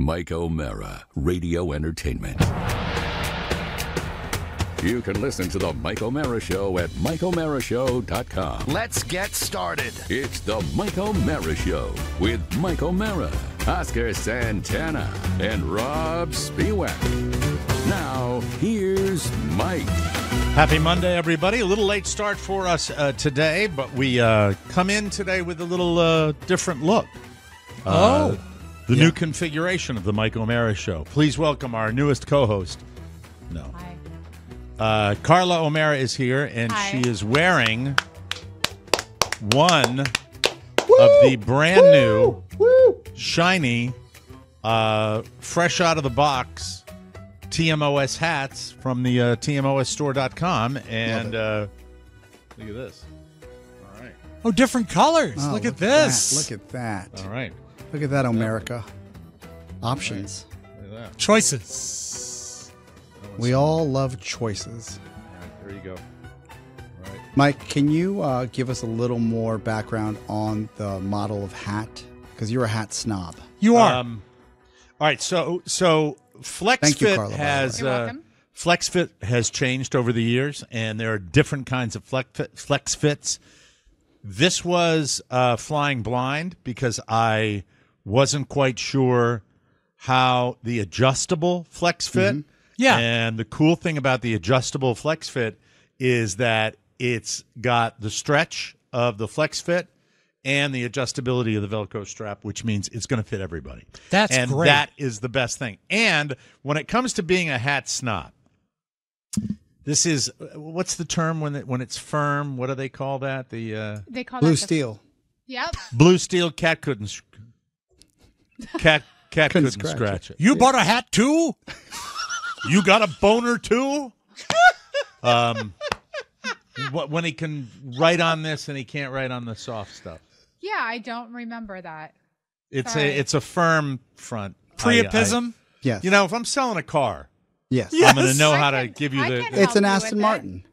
Mike O'Meara, Radio Entertainment. You can listen to The Mike O'Meara Show at MikeO'MearaShow.com. Let's get started. It's The Mike O'Meara Show with Mike O'Meara, Oscar Santana, and Robb Spewak. Now, here's Mike. Happy Monday, everybody. A little late start for us uh, today, but we uh, come in today with a little uh, different look. Uh, Oh. The new configuration of the Mike O'Meara Show. Please welcome our newest co host. No. Hi. Uh, Carla O'Meara is here, and Hi. she is wearing one of the brand new, shiny, uh, fresh out of the box TMOS hats from the uh, TMOSstore.com. And uh, look at this. All right. Oh, different colors. Oh, look, at this. That. Look at that. All right. Look at that, America. Options. Look at that. Choices. We all love choices. All right. There you go. All right. Mike, can you uh, give us a little more background on the model of hat? Because you're a hat snob. You are. Um, all right, so so Thank you, FlexFit Carla, has uh. FlexFit has changed over the years, and there are different kinds of FlexFit, FlexFits. This was uh, flying blind because I wasn't quite sure how the adjustable FlexFit. Yeah. and the cool thing about the adjustable flex fit is that it's got the stretch of the flex fit and the adjustability of the Velcro strap, which means it's going to fit everybody. That's and great. that is the best thing. And when it comes to being a hat snob, this is what's the term when it, when it's firm? What do they call that? The uh, They call Blue that the- steel. Yep. blue steel cat couldn't sc- cat cat Couldn't couldn't, scratch scratch, it. you bought a hat too? You got a boner too? um, wh- when he can write on this and he can't write on the soft stuff. Yeah, I don't remember that. It's Sorry. a it's a firm front. Priapism? Yes. You know, if I'm selling a car, yes. I'm going to know I how can- to give you I the. It's an Aston with it. Martin.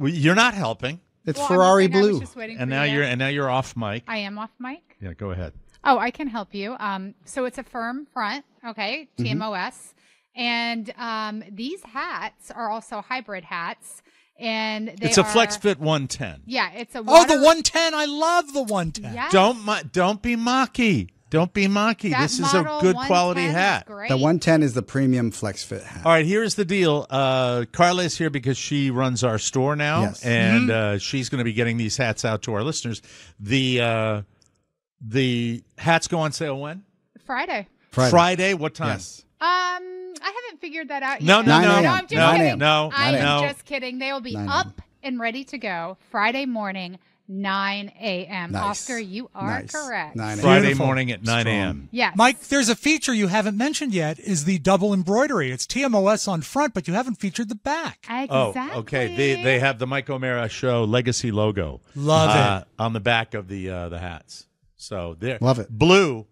You're not helping, It's Well, Ferrari just saying, I was blue. and now you you're and now you're off mic. I am off mic. Yeah, go ahead. Oh, I can help you. Um, so it's a firm front, okay, Mm-hmm. TMOS, and um, these hats are also hybrid hats, and they it's a are- FlexFit 110. Yeah, it's a Oh, the 110. I love the 110. Yes. Don't mo- don't be mocky. Don't be mocky. That this is a good quality hat. The 110 is the premium flex fit hat. All right, here's the deal. Uh, Carla is here because she runs our store now, Yes. and uh, she's going to be getting these hats out to our listeners. The uh, the hats go on sale when Friday. Friday. What time? Yes. Um, I haven't figured that out No, yet. no, 9 no, no, I'm just no, kidding. no, I am no. just kidding. They will be up and ready to go Friday morning, 9 a.m. Nice. Oscar, you are Nice. correct. 9 a.m. Friday Beautiful. morning at 9 a.m. Yes. Mike, there's a feature you haven't mentioned yet is the double embroidery. It's TMOS on front, but you haven't featured the back. Exactly. Oh, okay. They they have the Mike O'Meara Show legacy logo. Love uh, on the back of the uh, the hats. So there, Love it. Blue,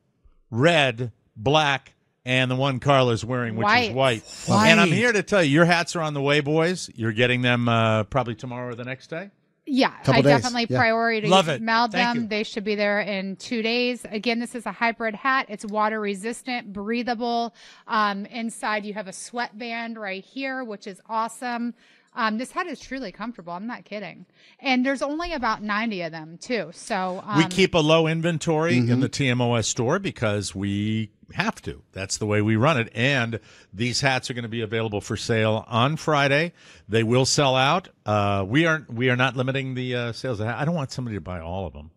red, black, and the one Carla's wearing, which is White. white. White. And I'm here to tell you, your hats are on the way, boys. You're getting them uh, probably tomorrow or the next day. Yeah, Couple I days, definitely yeah. priority Love it. mailed Thank them. you. They should be there in two days. Again, this is a hybrid hat. It's water resistant, breathable. Um, inside, you have a sweatband right here, which is awesome. Um, this hat is truly comfortable. I'm not kidding. And there's only about 90 of them too. So um, we keep a low inventory Mm-hmm. in the TMOS store because we have to. That's the way we run it. And these hats are going to be available for sale on Friday. They will sell out. Uh, we aren't. We are not limiting the uh, sales. I don't want somebody to buy all of them.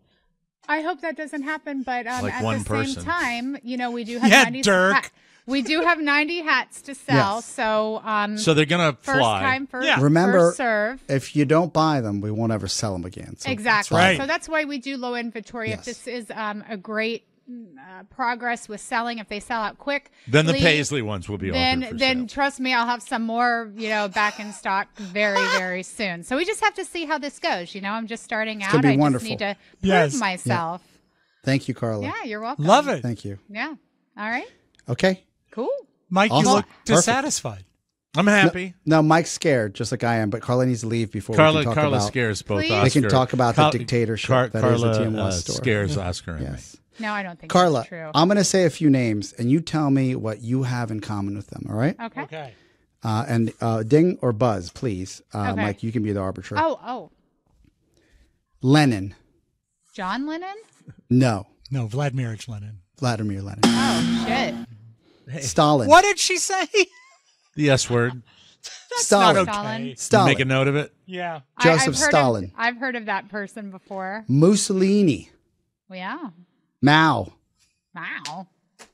I hope that doesn't happen, but um, Like at one the person. same time, you know, we do have Yeah, 90 Dirk. ha- we do have 90 hats to sell. Yes. So um, So they're going to first fly. time, first, Yeah. Remember, first serve. if you don't buy them, we won't ever sell them again. So Exactly. right. So that's why we do low inventory. Yes. If this is um, a great uh, progress with selling, if they sell out quick, Then the Paisley ones will be Then, for then sale. trust me, I'll have some more, you know, back in stock very, very soon. So we just have to see how this goes. You know, I'm just starting out. be I wonderful. just need to prove Yes. myself. Thank you, Carla. Yeah. you're welcome. Love it. Thank you. Yeah. All right. Okay. Cool. Mike, Awesome. you look Perfect. dissatisfied. I'm happy. No, Mike's scared, just like I am, but Carla needs to leave before we can talk Carla about. scares both Please. Oscar. We can talk about the Car- dictatorship Car- that is the Carla uh, store. scares Oscar and Yes. No, I don't think Carla, that's true. I'm going to say a few names, and you tell me what you have in common with them. All right? okay. Okay. Uh, and uh, ding or buzz, please. Uh, Okay. Mike, you can be the arbiter. Oh, oh, Lenin. John Lennon. No. No, Vladimir H. Lenin. Vladimir Lenin. Oh shit. Stalin. What did she say? The S word. Stalin. not okay. Stalin. Stalin. Make a note of it. Yeah. Joseph I've Stalin. Of, I've heard of that person before. Mussolini. Well, yeah. Mao. Wow.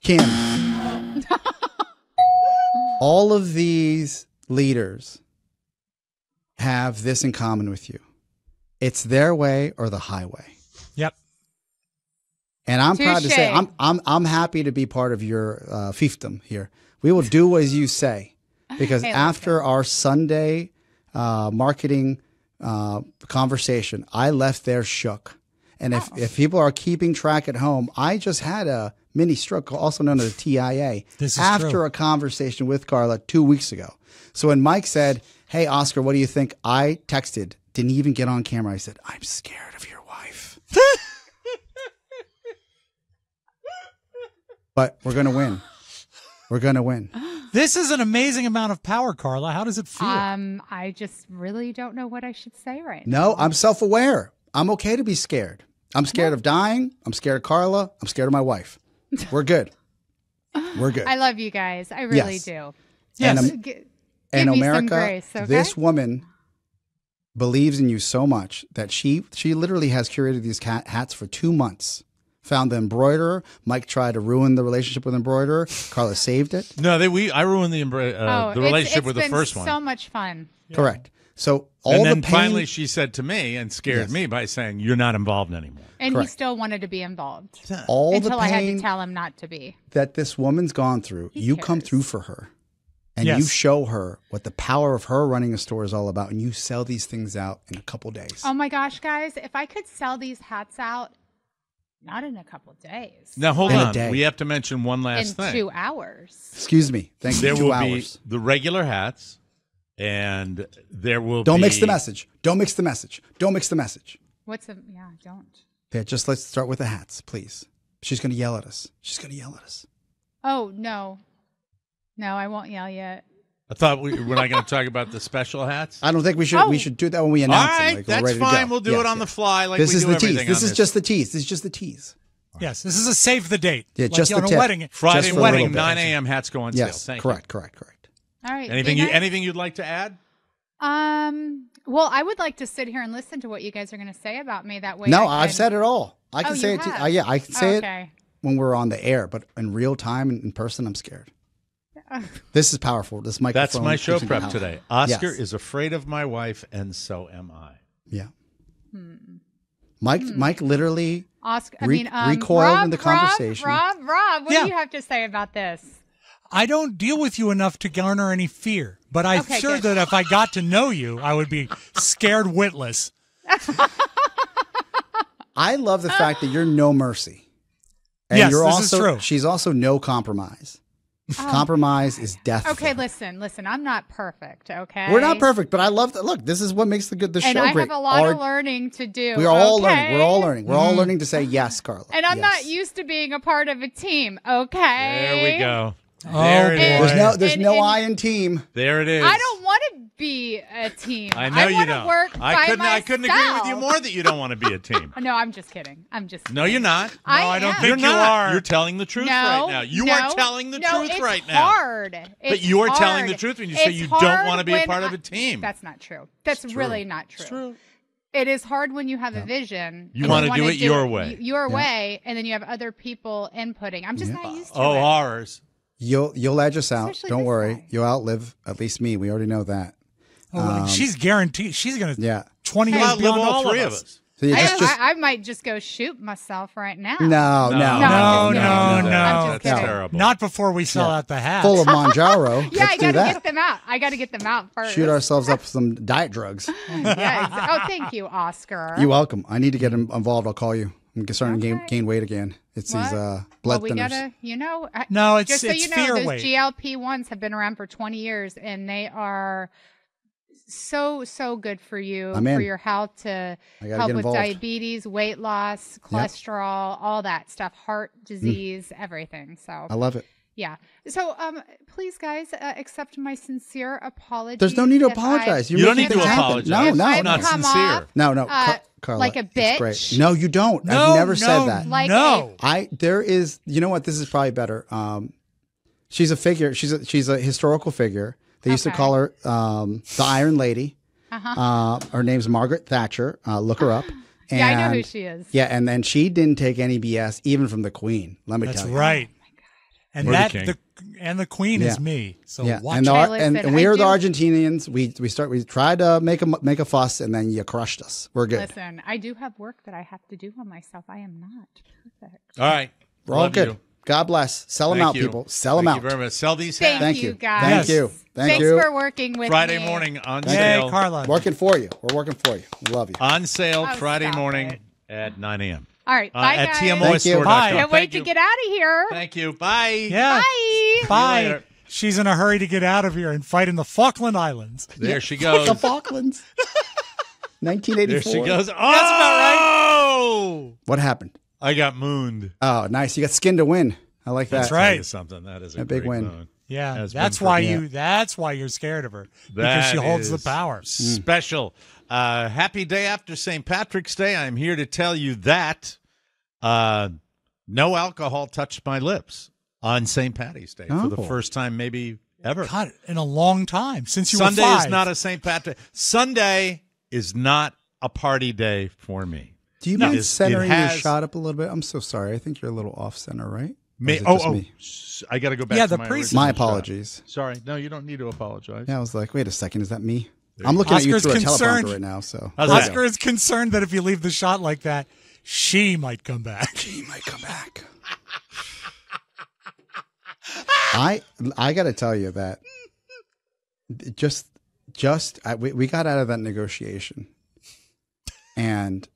Kim. All of these leaders have this in common with you. It's their way or the highway. Yep. And I'm proud to say I'm I'm I'm happy to be part of your uh, fiefdom here. We will do as you say, because Hey, after our Sunday uh, marketing uh, conversation, I left there shook. And if, if people are keeping track at home, I just had a mini stroke, also known as a TIA, This is after true. a conversation with Carla two weeks ago. So when Mike said, "Hey, Oscar, what do you think?" I texted, didn't even get on camera. I said, "I'm scared of your wife." but we're gonna win. We're gonna win. This is an amazing amount of power, Carla. How does it feel? Um, I just really don't know what I should say right now. No, I'm self-aware. I'm okay to be scared. I'm scared of dying. I'm scared of Carla. I'm scared of my wife. We're good. We're good. I love you guys. I really Yes. do. And, Yes. um, G- give and me some America, grace, okay? this woman believes in you so much that she she literally has curated these cat hats for two months. Found the embroiderer. Mike tried to ruin the relationship with embroiderer. Carla saved it. No, they we I ruined the embra- uh, oh, the it's- relationship it's with the been first one. So much fun. Correct. So all and the pain, finally she said to me and scared Yes. me by saying, "You're not involved anymore." And Correct. he still wanted to be involved all until the I had to pain tell him not to be. that this woman's gone through, He you come through for her. And Yes. you show her what the power of her running a store is all about, and you sell these things out in a couple days. Oh my gosh, guys! If I could sell these hats out, not in a couple days, Now hold In a on, day. we have to mention one last in thing. two hours. Excuse me. Thank you. there Two will hours. be the regular hats, and there will Don't be mix the message. Don't mix the message. Don't mix the message. What's the yeah? Don't. Yeah, just let's start with the hats, please. She's going to yell at us. She's going to yell at us. Oh no, no, I won't yell yet. I thought we we're not going to talk about the special hats. I don't think we should. Oh. We should do that when we announce right, them. Like, that's fine. We'll do Yes, it on the fly, like this we is do the everything tease. This on is this. just the tease. This is just the tease. yes. This is a save the date. Yeah, like just on the a tip. wedding. Friday just wedding, 9 a.m. hats go on Yes, sale. Thank correct, correct, correct. All right. Anything you nice. anything you'd like to add? Um. Well, I would like to sit here and listen to what you guys are going to say about me. That way. No, I I've said it all. I can Oh, say you it. To, uh, yeah, I can say it okay. when we're on the air, but in real time and in person, I'm scared. This is powerful. This microphone. That's my show prep powerful. today. Oscar Yes. is afraid of my wife, and so am I. Yeah. Hmm. Mike. Mike literally. Oscar. I mean, um, recoiled Rob, in the conversation. Rob, Rob, what Yeah. do you have to say about this? I don't deal with you enough to garner any fear, but I'm Okay, sure good. that if I got to know you, I would be scared witless. I love the fact that you're no mercy. And Yes, you're this is also, true. She's also no compromise. Compromise is death. Okay, her. listen, listen. I'm not perfect. Okay, We're not perfect, but I love that. Look, this is what makes the good the and show I great. have a lot Our- of learning to do. we are all okay? learning. We're all learning. We're all Mm. learning to say yes, Carla. And I'm not used to being a part of a team. Okay, There we go. Oh, There it boy. There's no. There's And- no and- I in team. There it is. I don't want to be a team. I know you don't. Work I couldn't. I couldn't agree with you more that you don't want to be a team. No, I'm just kidding. I'm just. No, you're not. No, I don't am. think You're you not. are. You're telling the truth no, right now. You no, are telling the no, truth it's right now. It's hard. It's you are telling the truth when you say you don't wanna be a when part of a team. That's not true. That's It's really not true. It's true. It is hard when you have a vision. You wanna do it your way. Your way, and then you have other people inputting. I'm just not used to it. Oh, it. ours. You'll you'll edge us out. Especially Don't worry. guy. You'll outlive at least me. We already know that. Oh, like, um, she's guaranteed. She's going to Yeah. 20 years outlive beyond all three of of us. us. So you I, just, just I, I might just go shoot myself right now. no, no, No, No, No, I'm no, no, no. That's terrible. Not before we sell out the hat. full of Mounjaro. Yeah, Let's I gotta get them out. I gotta get them out first. Shoot ourselves up some diet drugs. Yeah, oh, thank you, Oscar. You're welcome. I need to get in- involved. I'll call you. I'm starting to gain, gain weight again. It's What? these uh, well, blood we thinners. gotta, you know. I- No, it's- just so it's you know, fear those weight. GLP ones have been around for 20 years, and they are so so good for you I'm for your health to help with diabetes, weight loss, cholesterol, all that stuff, heart disease, everything. So Mm. I love it. Yeah. So um, please, guys, uh, accept my sincere apology. There's no need to if I- apologize. You're You don't need to happen. apologize. No, no, I've not sincere. off, No, no, uh, Car- Carla, like a it's bitch. great. No, you don't. No, I've never no, said that. Like no. I there is you know what this is probably better. Um, she's a figure. She's a she's a historical figure. They used to call her um, the Iron Lady. Uh-huh. Uh, her name's Margaret Thatcher. Uh, look her up. And, Yeah, I know who she is. Yeah, and then she didn't take any BS even from the Queen. Let me That's tell you. That's right. And Or the that king. the and the queen is me. So Yeah, watch and, the, it. And, and we I are the Argentinians. We we start we tried to make a make a fuss, and then you crushed us. We're good. Listen, I do have work that I have to do on myself. I am not perfect. All right. We're all Love good. you. God bless. Sell them Thank out, you. people. Sell Thank them you out. very much. Sell these Thank, hats. Thank you, you. guys. Thank you. Thank Thanks you. for working with Friday me. morning on Yay, sale. Carla. Working for you. We're working for you. We love you. On sale Oh, Friday morning it. at 9 a.m. All right, Uh, bye at guys. Thank you. Bye. Can't wait Thank to get out of here. Thank you. Bye. Yeah. Bye. Bye. She's in a hurry to get out of here and fight in the Falkland Islands. There she goes. The Falklands. 1984. There she goes. Oh! that's about right. What happened? I got mooned. Oh, nice. You got skin to win. I like that. That's right. you something. That is a, A big great win. moon. Yeah, Has that's why for- you. That's why you're scared of her because That she holds the power. Special. Uh, happy day after St. Patrick's Day. I'm here to tell you that uh, no alcohol touched my lips on St. Patty's Day for the Oh. first time, maybe ever. God, in a long time since you Sunday is not a St. Patrick. Sunday is not a party day for me. Do you No. mind centering your has- shot up a little bit? I'm so sorry. I think you're a little off center, right? May, oh, oh, me? I got to go back. Yeah, to the my priest- My shot. apologies. Sorry, no, you don't need to apologize. Yeah, I was like, wait a second. Is that me? I'm looking at you Oscar's through a concerned. teleprompter right now. So How's? Oscar is concerned that if you leave the shot like that, she might come back. She might come back. I I got to tell you that just just I, we we got out of that negotiation, and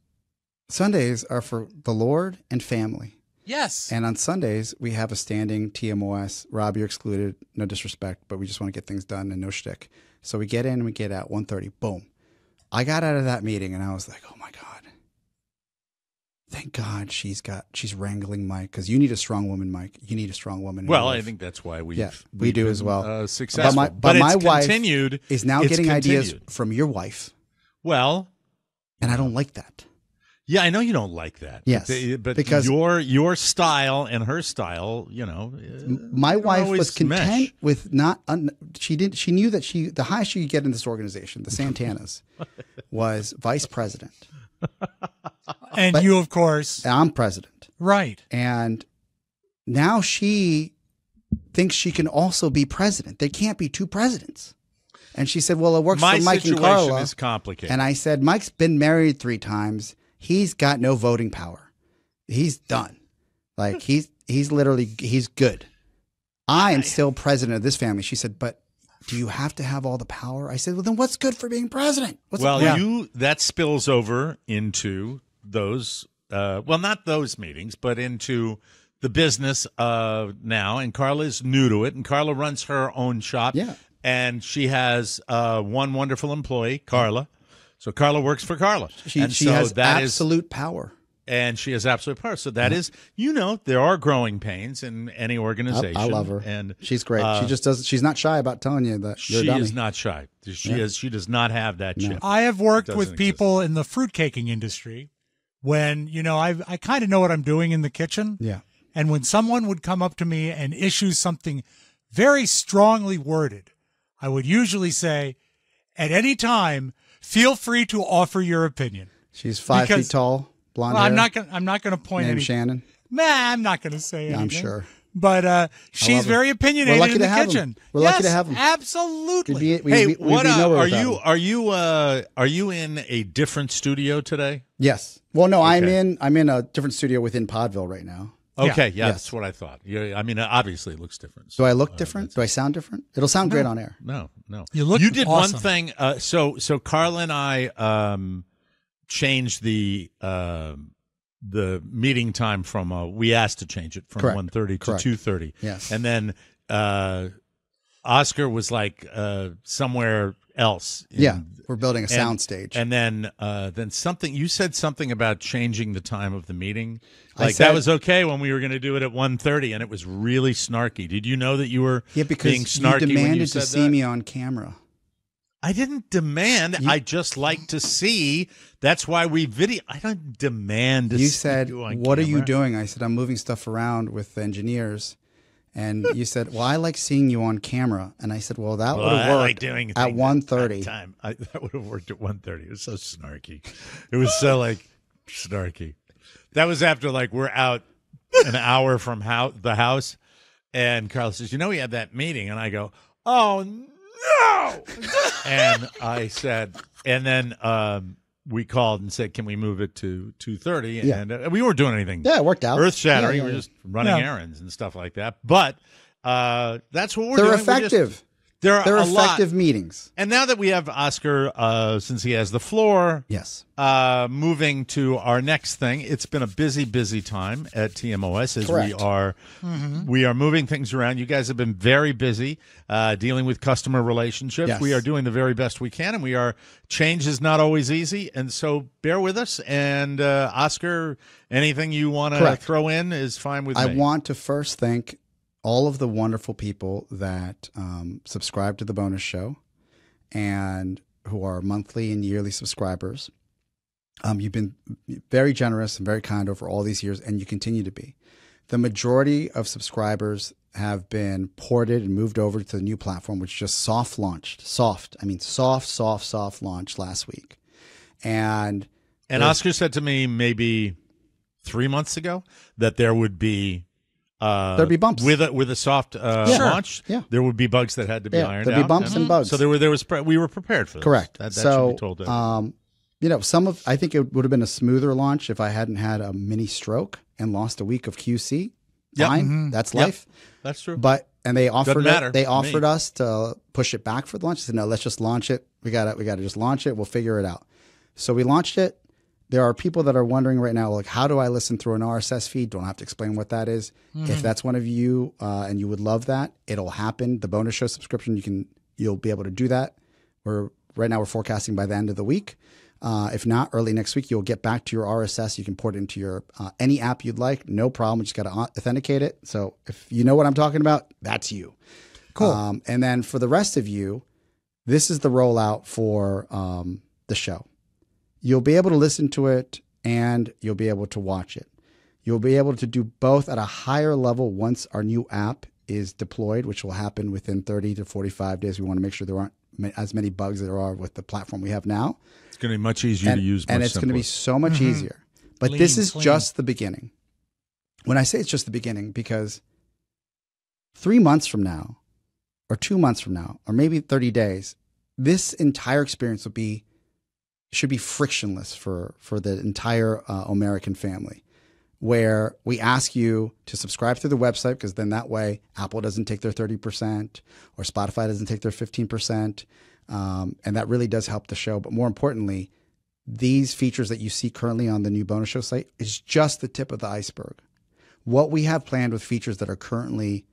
Sundays are for the Lord and family. Yes. And on Sundays, we have a standing TMOS. Rob, you're excluded. No disrespect, but we just want to get things done and no shtick. So we get in and we get out. 1.30, boom. I got out of that meeting and I was like, oh my God. Thank God she's got, she's wrangling Mike because you need a strong woman, Mike. You need a strong woman. Well, I think that's why we Yeah, we do as well. Uh, successful, my- but it's my wife continued. is now getting ideas from your wife. Well, And I don't like that. yeah, I know you don't like that. Yes, but, the- but because- your your style and her style, you know, uh, my wife was content mesh. with not un, she didn't she knew that she the highest she could get in this organization the santanas was vice president and you, of course, i'm president. Right. and now she thinks she can also be president. There can't be two presidents. And she said well it works my for mike and Carla." My situation is complicated. and i said mike's been married three times. He's got no voting power. He's done. Like he's he's literally he's good. I am still president of this family. She said but do you have to have all the power? I said well then what's good for being president? What's well, point? you that spills over into those. Uh, well, not those meetings, but into the business uh, now. And Carla is new to it, and Carla runs her own shop. Yeah. and she has uh, one wonderful employee, Carla. So Carla works for Carla. she, and she so has that is- absolute power and she has absolute power. So that is, you know, there are growing pains in any organization. I love her and she's great uh, she just does she's not shy about telling you that you're she dummy. is not shy. She is. She does not have that chip. I have worked Doesn't with exist. people in the fruit caking industry when, you know, I I kind of know what I'm doing in the kitchen. yeah And when someone would come up to me and issue something very strongly worded, I would usually say, at any time, feel free to offer your opinion. she's five Because- feet tall blonde Well, I'm not gonna I'm not gonna point named any shannon Nah, I'm not gonna say Yeah, anything. I'm sure. But uh, she's love her. very opinionated lucky in to the have 'em. kitchen. We're lucky to Yes, have 'em. Absolutely. Be, we'd hey, we'd what be uh, are you? them. Are you? Uh, are you in a different studio today? Yes. Well, no, I'm in. I'm in a different studio within Podville right now. Okay, yeah, Yes. that's what I thought. Yeah, I mean, obviously, it looks different. Do I look different? Do I sound different? It'll sound great on air. No, no. You look You did awesome. one thing. Uh, so, so Carla and I um, changed the um the meeting time from. Uh, we asked to change it from Correct. one thirty to Correct. two thirty. Yes. and then uh, Oscar was like uh, somewhere else. in- Yeah, we're building a and- sound stage. And then uh, then something you said something about changing the time of the meeting. Like that was okay when we were going to do it at 1.30 and it was really snarky. Did you know that you were yeah, because being you snarky you demanded said to see that? me on camera. I didn't demand. You- I just like to see. That's why we video. I don't demand to you see said, you on "What are you doing?" I said, "I'm moving stuff around with the engineers." And you said, "Well, I like seeing you on camera." And I said, "Well, that Well, would have worked like doing at things one that time. I, that would have worked at 1.30. It was so snarky. It was so like snarky. That was after like we're out an hour from how, the house, and Carl says, "You know, we had that meeting," and I go, "Oh no!" and I said, and then um, we called and said, "Can we move it to 2.30? Yeah. And uh, we weren't doing anything Yeah, it worked out. earth shattering. Yeah, yeah, we're just running Yeah. errands and stuff like that. But uh, that's what we're They're doing. We're just- effective. There are They're a lot. effective meetings. And now that we have Oscar, uh, since he has the floor, Yes. uh, moving to our next thing, it's been a busy, busy time at TMOS as we Correct. are we are moving things around. You guys have been very busy uh, dealing with customer relationships. Yes. We are doing the very best we can, and we are change is not always easy, and so bear with us. And uh, Oscar, anything you want to throw in is fine with I me. want to first thank all of the wonderful people that um, subscribe to the bonus show and who are monthly and yearly subscribers. Um, you've been very generous and very kind over all these years, and you continue to be. The majority of subscribers have been ported and moved over to the new platform, which just soft launched. Soft, I mean, soft, soft, soft launched last week. And And Oscar said to me maybe three months ago that there would be uh, There'd be bumps. with a with a soft uh, Yeah. Launch. Yeah. there would be bugs that had to be Yeah, ironed there'd be out. bumps and bugs. So there were there was pre- we were prepared for this. Correct. That, that so, should be told. To um, you know, some of I think it would have been a smoother launch if I hadn't had a mini stroke and lost a week of QC. Yep. Fine, that's Yep. life. That's true. But and they offered matter it, they offered me. us to push it back for the launch. I said no, let's just launch it. We got to we got to just launch it. We'll figure it out. So we launched it. There are people that are wondering right now, like, how do I listen through an RSS feed? Don't have to explain what that is. If that's one of you uh, and you would love that, it'll happen. The bonus show subscription, you can you'll be able to do that. We're right now we're forecasting by the end of the week. Uh, if not, early next week, you'll get back to your RSS. You can port it into your uh, any app you'd like. No problem. You just got to authenticate it. So if you know what I'm talking about, that's you. Cool. Um, and then for the rest of you, this is the rollout for um, the show. You'll be able to listen to it and you'll be able to watch it. You'll be able to do both at a higher level once our new app is deployed, which will happen within 30 to 45 days. We want to make sure there aren't as many bugs as there are with the platform we have now. it's going to be much easier and, to use. and much it's going to be so much mm-hmm. easier. But this is clean. just the beginning. When I say it's just the beginning, because three months from now, or two months from now, or maybe 30 days, this entire experience will be should be frictionless for for the entire uh, American family. Where we ask you to subscribe through the website because then that way Apple doesn't take their 30% or Spotify doesn't take their 15%. Um, and that really does help the show. But more importantly, these features that you see currently on the new bonus show site is just the tip of the iceberg. What we have planned with features that are currently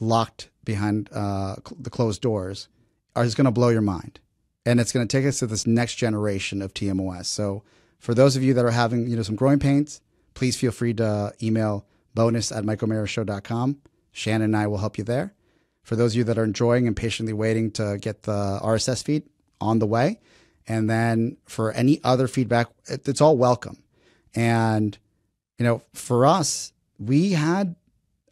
locked behind uh, the closed doors are is going to blow your mind, and it's going to take us to this next generation of TMOS. So, for those of you that are having you know some growing pains, please feel free to email bonus at mikeomearashow.com. Shannon and I will help you there. For those of you that are enjoying and patiently waiting to get the RSS feed on the way, and then for any other feedback, it's all welcome. And you know, for us, we had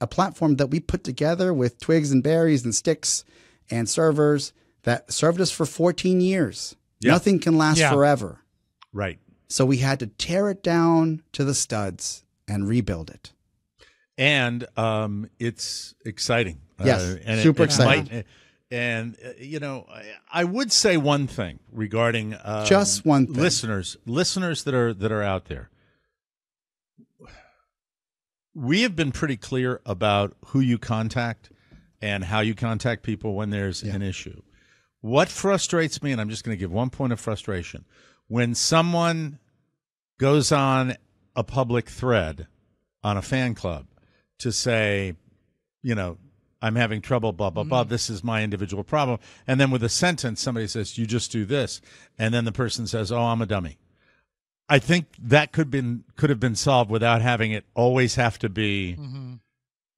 a platform that we put together with twigs and berries and sticks and servers that served us for 14 years. Yeah. Nothing can last Yeah. forever. right. So we had to tear it down to the studs and rebuild it. and um, it's exciting. Yes, Uh, and super it exciting. might- and uh, you know, I, I would say one thing regarding um, Just one thing. listeners, listeners that are that are out there. We have been pretty clear about who you contact and how you contact people when there's an issue. What frustrates me, and I'm just going to give one point of frustration, when someone goes on a public thread on a fan club to say, you know, I'm having trouble, blah, blah, blah. Mm-hmm. This is my individual problem. And then with a sentence, somebody says, you just do this. And then the person says, oh, I'm a dummy. I think that could been could have been solved without having it always have to be mm-hmm.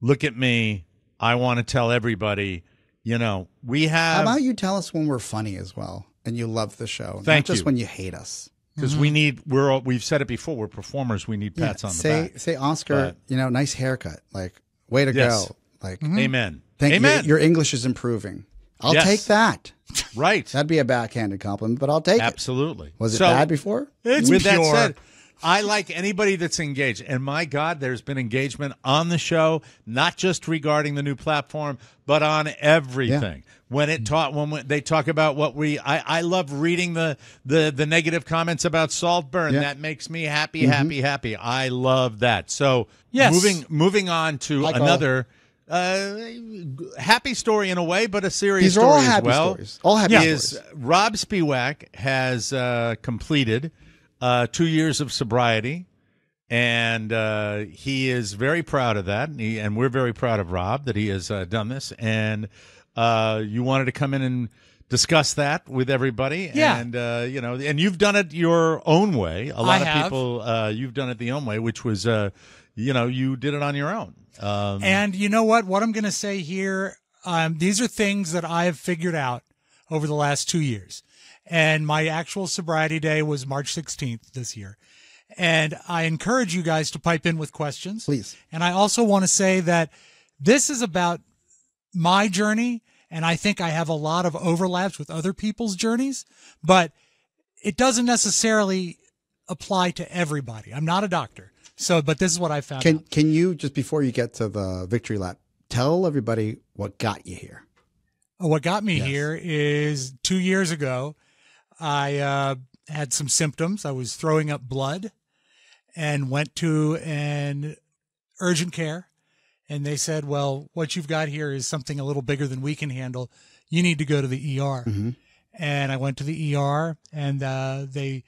look at me, I want to tell everybody, you know, we have. How about you tell us when we're funny as well and you love the show, Thank not just you. when you hate us. because we mm-hmm. need we're all, we've said it before, we're performers, we need pats on the say back. say Oscar, But- you know, nice haircut, like way to Yes. go, like mm-hmm. Amen. thank Amen. you. Your English is improving. I'll Yes. take that. right. That'd be a backhanded compliment, but I'll take it. Absolutely. Was it So- bad before? It's with pure. that said, I like anybody that's engaged. And my God, there's been engagement on the show, not just regarding the new platform, but on everything. When it taught when they talk about what we I, I love reading the, the the negative comments about Saltburn. Yeah. That makes me happy, happy, happy. I love that. So Yes. moving moving on to Like all- another uh, happy story in a way, but a serious These are story all as happy well stories. All happy is stories. Robb Spewak has uh, completed uh, two years of sobriety, and uh, he is very proud of that. And, he, and we're very proud of Rob that he has uh, done this. And uh, you wanted to come in and discuss that with everybody. Yeah. And, uh, you know, and you've done it your own way. A lot I of have. people, uh, you've done it the own way, which was, uh, you know, you did it on your own. Um, And you know what? What I'm going to say here, um, these are things that I have figured out over the last two years. And my actual sobriety day was March 16th this year. And I encourage you guys to pipe in with questions. Please. And I also want to say that this is about my journey. And I think I have a lot of overlaps with other people's journeys, but it doesn't necessarily apply to everybody. I'm not a doctor. So, but this is what I found Can out. can you just before you get to the victory lap, tell everybody what got you here? What got me here is two years ago, I uh, had some symptoms. I was throwing up blood and went to an urgent care. And they said, well, what you've got here is something a little bigger than we can handle. You need to go to the ER. And I went to the ER and uh, they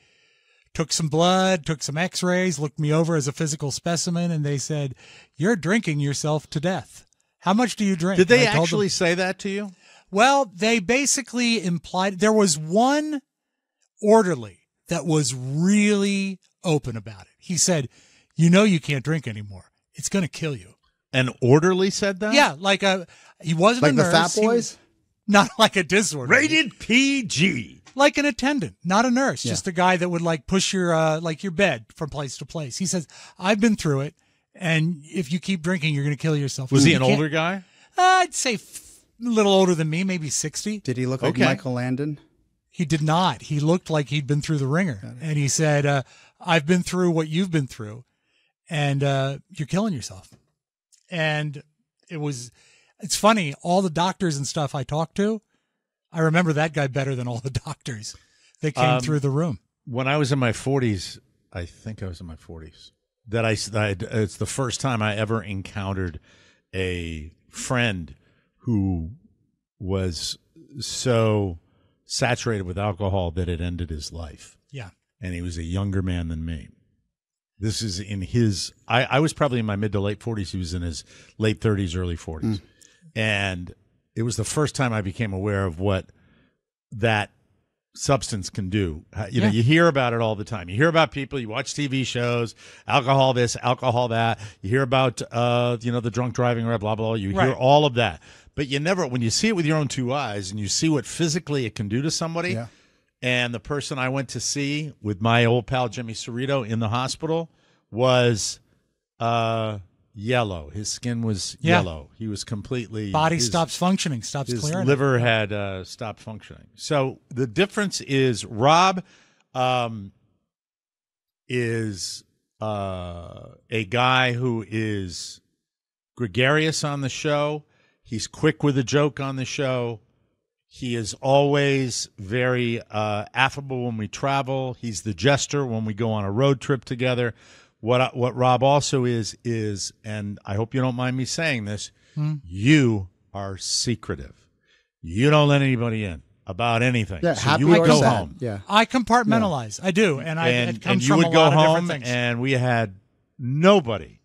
took some blood, took some x rays, looked me over as a physical specimen, and they said, You're drinking yourself to death. How much do you drink? did they told them- actually say that to you? well, they basically implied there was one orderly that was really open about it. He said, "You know you can't drink anymore. It's going to kill you." An orderly said that? Yeah, like a he wasn't Like a the nurse. fat boys? was- not like a disorder. Rated PG. like an attendant, not a nurse, Yeah. just a guy that would like push your uh like your bed from place to place. He says, "I've been through it, and if you keep drinking, you're going to kill yourself." Was he an older guy? Uh, I'd say f- a little older than me, maybe sixty. Did he look like Okay. Michael Landon? He did not. He looked like he'd been through the ringer. And he said, uh, I've been through what you've been through, and uh, you're killing yourself. And it was, it's funny, all the doctors and stuff I talked to, I remember that guy better than all the doctors that came Um, through the room. when I was in my 40s, I think I was in my 40s, that I, that I- it's the first time I ever encountered a friend who was so saturated with alcohol that it ended his life. Yeah. And he was a younger man than me. This is in his, I, I was probably in my mid to late 40s. He was in his late 30s, early 40s. And it was the first time I became aware of what that substance can do. You know, Yeah. you hear about it all the time. You hear about people, you watch TV shows, alcohol this, alcohol that. You hear about uh, you know, the drunk driving or blah blah. You hear all of that. But you never when you see it with your own two eyes and you see what physically it can do to somebody. Yeah. And the person I went to see with my old pal Jimmy Cerrito in the hospital was uh yellow. His skin was Yeah. yellow. He was completely Body his- stops functioning, stops his clearing. liver had uh, stopped functioning. So the difference is Rob um, is uh, a guy who is gregarious on the show. He's quick with a joke on the show. He is always very uh, affable when we travel. He's the jester when we go on a road trip together. What what Rob also is is, and I hope you don't mind me saying this, you are secretive. You don't let anybody in about anything. Yeah, so happy you would or go sad. home Yeah. I compartmentalize. I do. And I, and, it comes and you from would a go lot of home different things. and we had nobody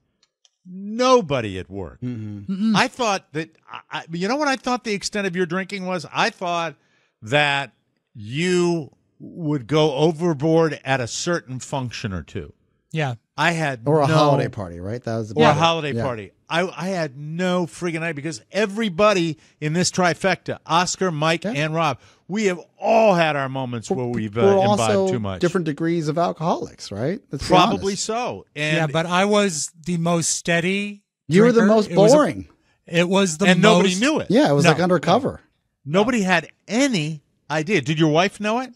nobody at work. Mm-hmm. I thought that, I, I- you know what I thought the extent of your drinking was? I thought that you would go overboard at a certain function or two. Yeah. I had Or a no- holiday party, right? That was the or a holiday yeah. party. I, I had no freaking idea because everybody in this trifecta, Oscar, Mike, Yeah. and Rob, we have all had our moments where we've uh, We're imbibed also too much. different degrees of alcoholics, right? Let's Probably so. And, yeah, but I was the most steady. You were the drinker. most It was a- boring. it was the and most, nobody knew it. yeah, it was No, like undercover. Nobody had any idea. Did your wife know it?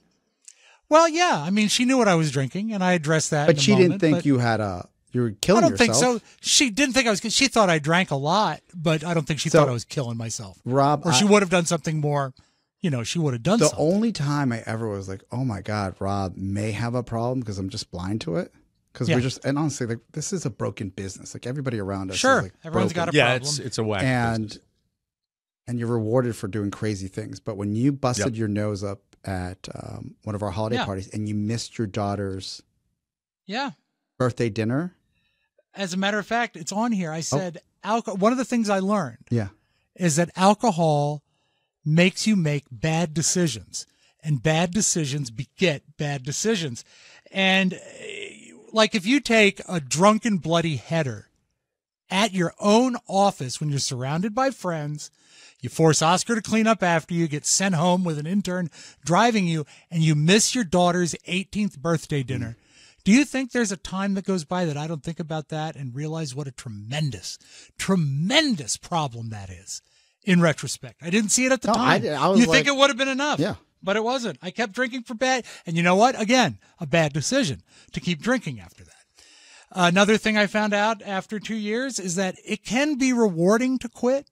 Well, yeah. I mean, she knew what I was drinking, and I addressed that. in But the she didn't think but you had a you were killing yourself. I don't think so. She didn't think I was. She thought I drank a lot, but I don't think she So- thought I was killing myself. Rob, or she I- would have done something more. You know, she would have done The something. only time I ever was like, "Oh my God, Rob may have a problem because I'm just blind to it." Because Yeah. we're just and honestly, like this is a broken business. Like everybody around us, Sure, is, like, everyone's broken. got a yeah, problem. it's it's a whack. and business. and you're rewarded for doing crazy things. But when you busted Yep. your nose up at um, one of our holiday Yeah. parties and you missed your daughter's yeah. birthday dinner, As a matter of fact, it's on Oh. here. I said alcohol. One of the things I learned yeah, is that alcohol makes you make bad decisions and bad decisions beget bad decisions. And eh, like if you take a drunken bloody header at your own office when you're surrounded by friends, you force Oscar to clean up after you, get sent home with an intern driving you, and you miss your daughter's 18th birthday dinner. Do you think there's a time that goes by that I don't think about that and realize what a tremendous, tremendous problem that is in retrospect? I didn't see it at the No, time. did- I you like- think it would have been enough? Yeah. But it wasn't. I kept drinking for bad. And you know what? Again, a bad decision to keep drinking after that. Another thing I found out after two years is that it can be rewarding to quit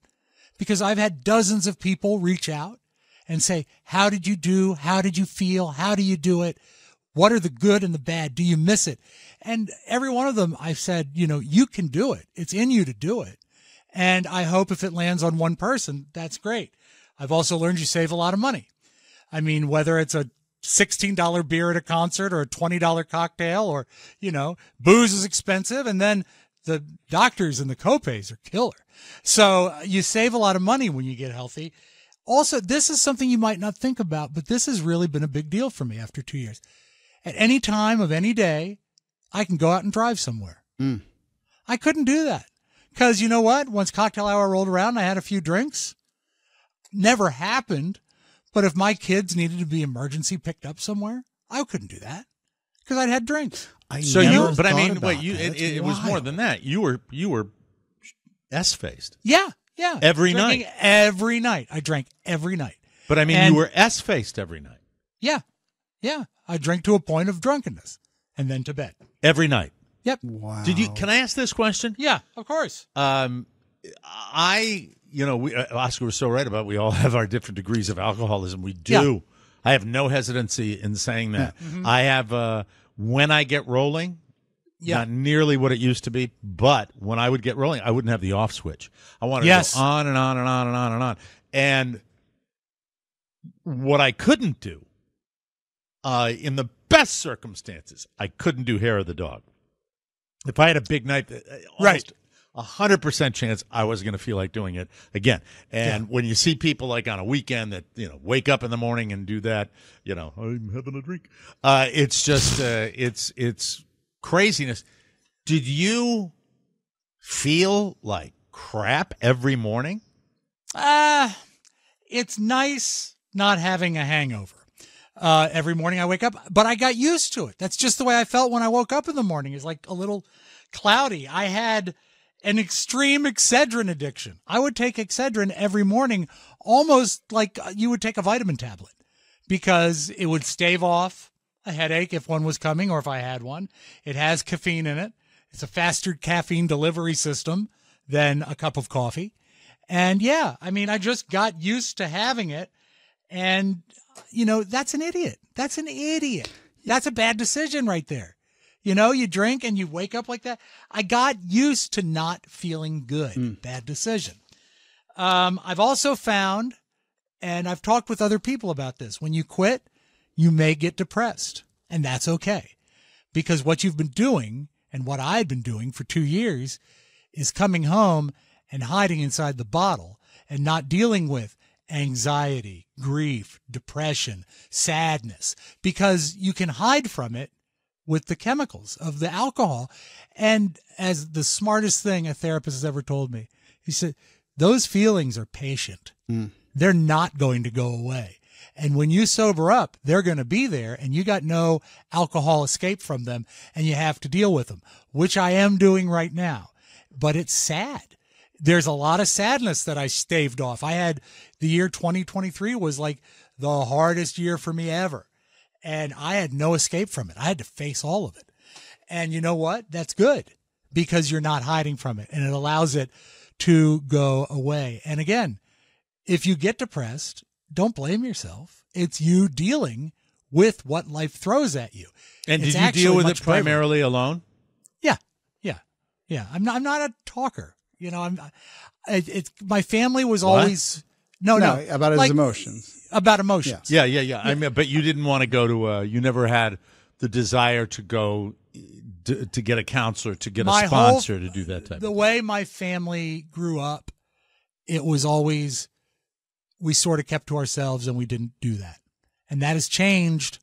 because I've had dozens of people reach out and say, How did you do? How did you feel? How do you do it? What are the good and the bad? Do you miss it? And every one of them, I've said, you know, you can do it. It's in you to do it. And I hope if it lands on one person, that's great. I've also learned you save a lot of money. I mean, whether it's a $16 beer at a concert or a $20 cocktail or, you know, booze is expensive and then the doctors and the copays are killer. So uh, you save a lot of money when you get healthy. Also, this is something you might not think about, but this has really been a big deal for me after two years. At any time of any day, I can go out and drive somewhere. Hmm. I couldn't do that because you know what? Once cocktail hour rolled around, I had a few drinks. Never happened. But if my kids needed to be emergency picked up somewhere, I couldn't do that because I'd had drinks. I so never you, but I mean, wait, you that. it, it was more than that. You were you were s faced, Yeah, yeah. Every Drinking night? Every night. I drank every night. but I mean, And- you were s faced every night, Yeah, yeah. I drink to a point of drunkenness and then to bed. every night. Yep. Wow. Did you? Can I ask this question? Yeah, of course. Um, I, you know, we, uh, Oscar was so right about we all have our different degrees of alcoholism. We do. Yeah. I have no hesitancy in saying that. I have, uh, when I get rolling, Yeah. not nearly what it used to be, but when I would get rolling, I wouldn't have the off switch. I wanted Yes. to go on and on and on and on and on. And what I couldn't do, uh, in the best circumstances, I couldn't do hair of the dog. If I had a big night, uh, Right. a hundred percent chance I was going to feel like doing it again. And when you see people like on a weekend that you know wake up in the morning and do that, you know, I'm having a drink. Uh, it's just uh, it's it's craziness. Did you feel like crap every morning? Ah, it's nice not having a hangover. Uh, every morning I wake up, but I got used to it. That's just the way I felt when I woke up in the morning. It's like a little cloudy. I had an extreme Excedrin addiction. I would take Excedrin every morning, almost like you would take a vitamin tablet because it would stave off a headache if one was coming or if I had one. It has caffeine in it. It's a faster caffeine delivery system than a cup of coffee. And yeah, I mean, I just got used to having it. And, you know, that's an idiot. That's an idiot. That's a bad decision right there. You know, you drink and you wake up like that. I got used to not feeling good. Bad decision. Um, I've also found, and I've talked with other people about this, when you quit, you may get depressed. And that's okay. Because what you've been doing and what I'd been doing for two years is coming home and hiding inside the bottle and not dealing with anxiety, grief, depression, sadness, because you can hide from it with the chemicals of the alcohol. And as the smartest thing a therapist has ever told me, he said, those feelings are patient. Hmm. They're not going to go away. And when you sober up, they're going to be there and you got no alcohol escape from them and you have to deal with them, which I am doing right now. But it's sad. There's a lot of sadness that I staved off. I had the year 2023 was like the hardest year for me ever. And I had no escape from it. I had to face all of it. And you know what? That's good because you're not hiding from it and it allows it to go away. And again, if you get depressed, don't blame yourself. It's you dealing with what life throws at you. And It's did you deal with it braver. primarily alone? Yeah, yeah, yeah. I'm not. I'm not a talker. You know, I'm. It, it's my family was What? always no, no, No, about his like, emotions. About emotions. Yeah, yeah, yeah. I mean, but you didn't want to go to. Uh, you never had the desire to go to, to get a counselor, to get My a whole- sponsor, to do that type. the of way my family grew up, it was always we sort of kept to ourselves and we didn't do that. And that has changed.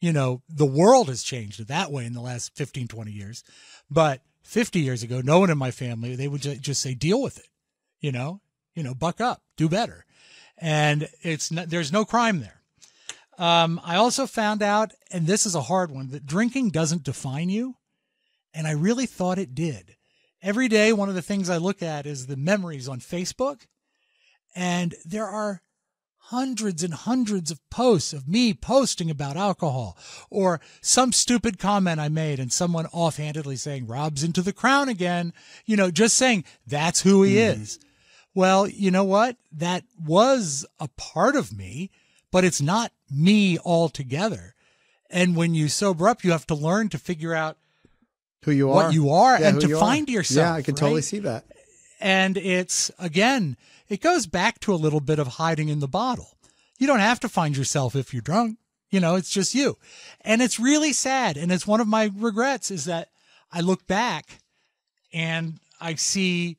You know, the world has changed that way in the last 15, 20 years. But 50 years ago, no one in my family, they would just say, deal with it. You know, you know, buck up, do better. And it's not, there's no crime there. Um, I also found out, and this is a hard one, that drinking doesn't define you. And I really thought it did. Every day, one of the things I look at is the memories on Facebook. And there are hundreds and hundreds of posts of me posting about alcohol or some stupid comment I made and someone offhandedly saying, Robb's into the crown again. You know, just saying that's who he mm-hmm. is. Well, you know what? That was a part of me, but it's not me altogether. And when you sober up, you have to learn to figure out Who you are. what you are and to find yourself, Yeah, I can totally see that. And it's, again, it goes back to a little bit of hiding in the bottle. You don't have to find yourself if you're drunk. You know, it's just you. And it's really sad. And it's one of my regrets is that I look back and I see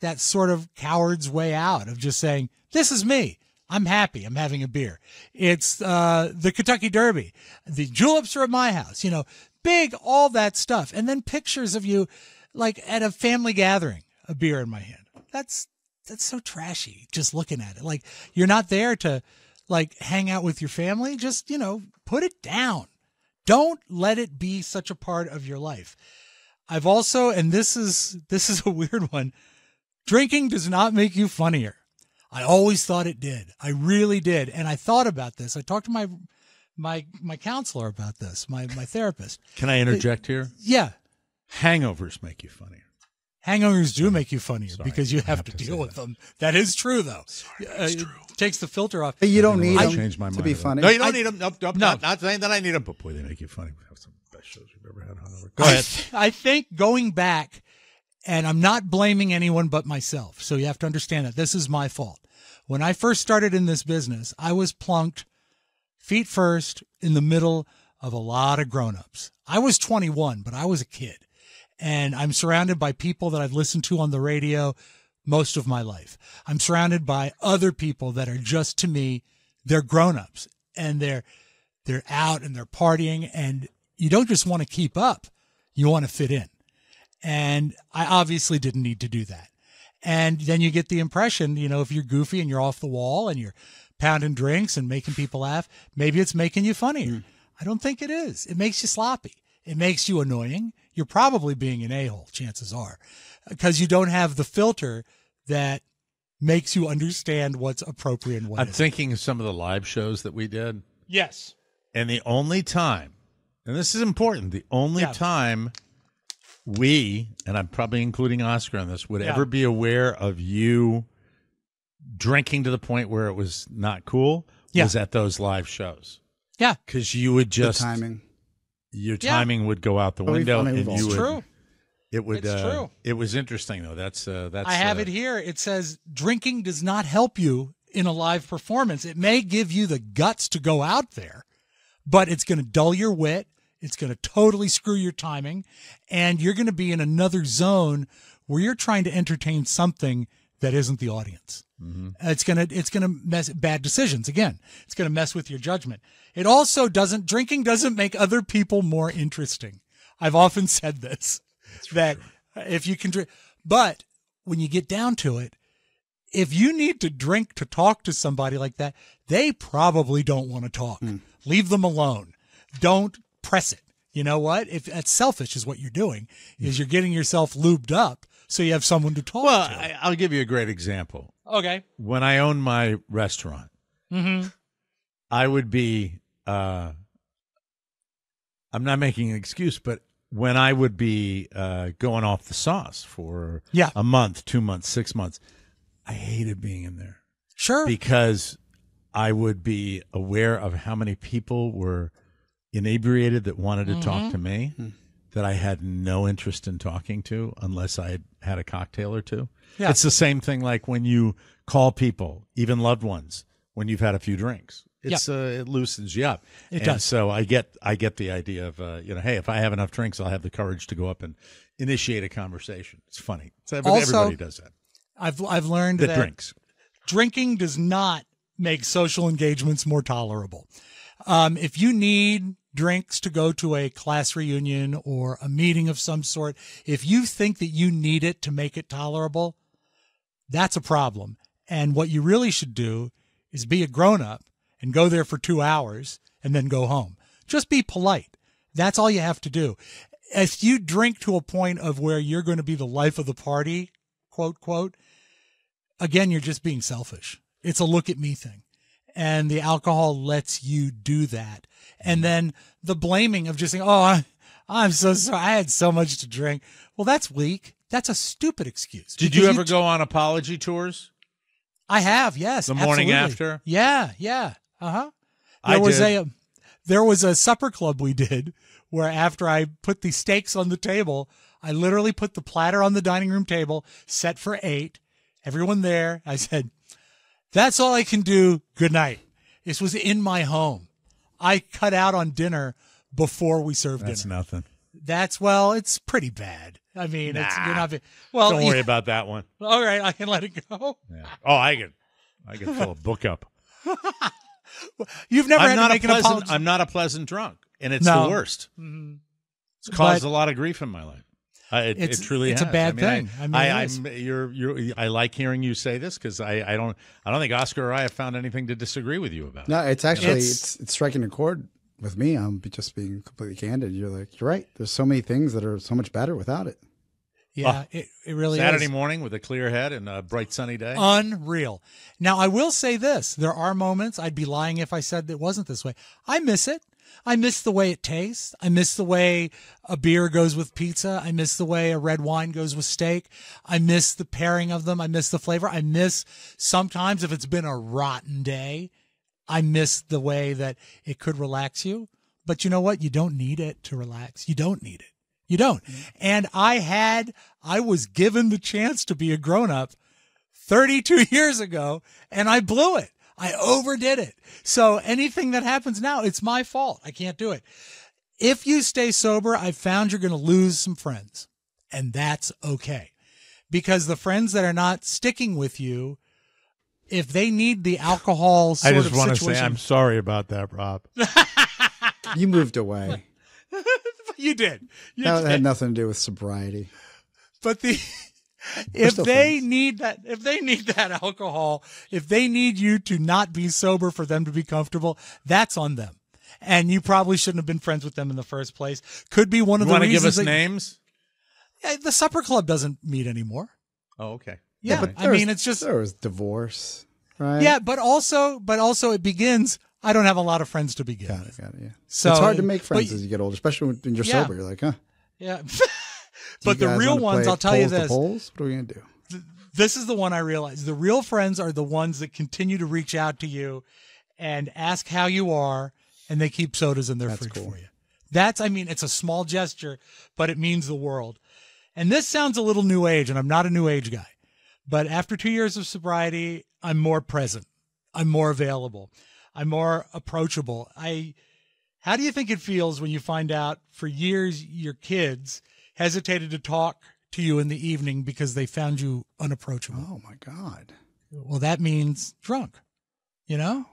that sort of coward's way out of just saying, this is me. I'm happy. I'm having a beer. It's uh, the Kentucky Derby. The juleps are at my house. You know, big, all that stuff. And then pictures of you like at a family gathering, a beer in my hand. That's that's so trashy just looking at it. Like you're not there to like hang out with your family. Just, you know, put it down. Don't let it be such a part of your life. I've also, and this is this is a weird one. Drinking does not make you funnier. I always thought it did. I really did. And I thought about this. I talked to my my my counselor about this, my my therapist. Can I interject here? Yeah. Hangovers make you funnier. Hangovers do make you funnier Sorry, because you have, have to, to deal with that. them. That is true, though. Sorry, Uh, it takes the filter off. But you don't need I them changed my to be funny. No, you don't I- need them. Nope, nope, No. Not, not saying that I need them, but boy, they make you funny. We have some of the best shows we've ever had. Hungover. Go I, ahead. I think going back, and I'm not blaming anyone but myself. So you have to understand that this is my fault. When I first started in this business, I was plunked feet first in the middle of a lot of grown-ups. I was 21, but I was a kid. And I'm surrounded by people that I've listened to on the radio most of my life. I'm surrounded by other people that are just to me, they're grown-ups and they're they're out and they're partying and you don't just want to keep up, you want to fit in. And I obviously didn't need to do that. And then you get the impression, you know, if you're goofy and you're off the wall and you're pounding drinks and making people laugh, maybe it's making you funnier. Hmm. I don't think it is. It makes you sloppy. It makes you annoying. You're probably being an a hole, chances are, because you don't have the filter that makes you understand what's appropriate and what I'm isn't. thinking of some of the live shows that we did, Yes. and the only time, and this is important, the only Yeah. time we, and I'm probably including Oscar on this, would Yeah. ever be aware of you drinking to the point where it was not cool Yeah. was at those live shows. Yeah. Because you would The just timing. Your Yeah. timing would go out the Totally window, funny and with you all- would. True. It would. It's uh, true. It was interesting though. That's uh, that's. I have uh, it here. It says drinking does not help you in a live performance. It may give you the guts to go out there, but it's going to dull your wit. It's going to totally screw your timing, and you're going to be in another zone where you're trying to entertain something that isn't the audience. It's gonna it's gonna mess bad decisions again. It's gonna mess with your judgment. It also doesn't drinking doesn't make other people more interesting. I've often said this that if you can drink, but when you get down to it, if you need to drink to talk to somebody like that, they probably don't want to talk. Leave them alone. Don't press it. You know what? If that's selfish is what you're doing, is you're getting yourself lubed up so you have someone to talk Well, to. I, I'll give you a great example. okay. When I owned my restaurant, Mm-hmm. I would be. Uh, I'm not making an excuse, but when I would be uh, going off the sauce for Yeah. a month, two months, six months, I hated being in there Sure. because I would be aware of how many people were inebriated that wanted to Mm-hmm. talk to me that I had no interest in talking to unless I had had a cocktail or two. Yeah. It's the same thing like when you call people, even loved ones, when you've had a few drinks. It's uh, it loosens you up. It And does. So I get I get the idea of uh, you know, hey, if I have enough drinks, I'll have the courage to go up and initiate a conversation. It's funny. It's, everybody, Also- everybody does that. I've I've learned That that drinks. drinking does not make social engagements more tolerable. Um, if you need drinks to go to a class reunion or a meeting of some sort, if you think that you need it to make it tolerable, that's a problem. And what you really should do is be a grown up and go there for two hours and then go home. Just be polite. That's all you have to do. If you drink to a point of where you're going to be the life of the party, quote, quote, again, you're just being selfish. It's a look at me thing. And the alcohol lets you do that. And mm-hmm. then the blaming of just saying, oh, I, I'm so sorry. I had so much to drink. Well, that's weak. That's a stupid excuse. Did you ever go on apology tours? I have, yes. The morning absolutely. after? Yeah, yeah. Uh huh. I There was did. a there was a supper club we did where after I put the steaks on the table, I literally put the platter on the dining room table, set for eight. Everyone there. I said, "That's all I can do. Good night." This was in my home. I cut out on dinner before we served That's dinner. nothing. That's well, it's pretty bad. I mean, it's you're not. Well, Don't worry about that one. all right, I can let it go. Yeah. Oh, I can, I could fill a book up. You've never I'm had not to a make an pleasant. apology. I'm not a pleasant drunk, and it's No. Mm-hmm. the worst. It's caused But- a lot of grief in my life. I, it, It's- it truly it's a bad I mean, thing. I I, mean, I, it is. am you're, you're, I like hearing you say this because I, I don't, I don't think Oscar or I have found anything to disagree with you about. No, it's actually It's- it's it's, striking a chord with me. I'm just being completely candid. You're like, you're right. There's so many things that are so much better without it. Yeah, it, it really is Saturday is. morning with a clear head and a bright sunny day. Unreal. Now, I will say this there are moments, I'd be lying if I said it wasn't this way. I miss it. I miss the way it tastes. I miss the way a beer goes with pizza. I miss the way a red wine goes with steak. I miss the pairing of them. I miss the flavor. I miss sometimes if it's been a rotten day, I miss the way that it could relax you. But you know what? You don't need it to relax. You don't need it. You don't. And I had, I was given the chance to be a grown up 32 years ago and I blew it. I overdid it. So anything that happens now, it's my fault. I can't do it. If you stay sober, I've found you're going to lose some friends and that's okay because the friends that are not sticking with you, if they need the alcohol I just want to say I'm sorry about that, Robb. You moved away. you did. You that did. had nothing to do with sobriety. But the if they friends. need that if they need that alcohol, if they need you to not be sober for them to be comfortable, that's on them. And you probably shouldn't have been friends with them in the first place. Could be one of You the want to give reasons us that- names? Yeah, the supper club doesn't meet anymore. Oh, okay. Yeah, but I there was- mean it's just there was divorce, right? yeah, but also but also it begins. I don't have a lot of friends to begin got with. it, got it. Yeah, So- it's hard to make but- friends as you get older, especially when- when you're Yeah. sober. You're like, huh? Yeah. but the real ones, I'll tell you this. polls? What are we gonna do? this is the one I realized. The real friends are the ones that continue to reach out to you and ask how you are, and they keep sodas in their That's fridge cool. for you. That's, I mean, it's a small gesture, but it means the world. And this sounds a little new age, and I'm not a new age guy. But after two years of sobriety, I'm more present. I'm more available. I'm more approachable. I, how do you think it feels when you find out for years your kids hesitated to talk to you in the evening because they found you unapproachable. Oh my God. Well, that means drunk, you know?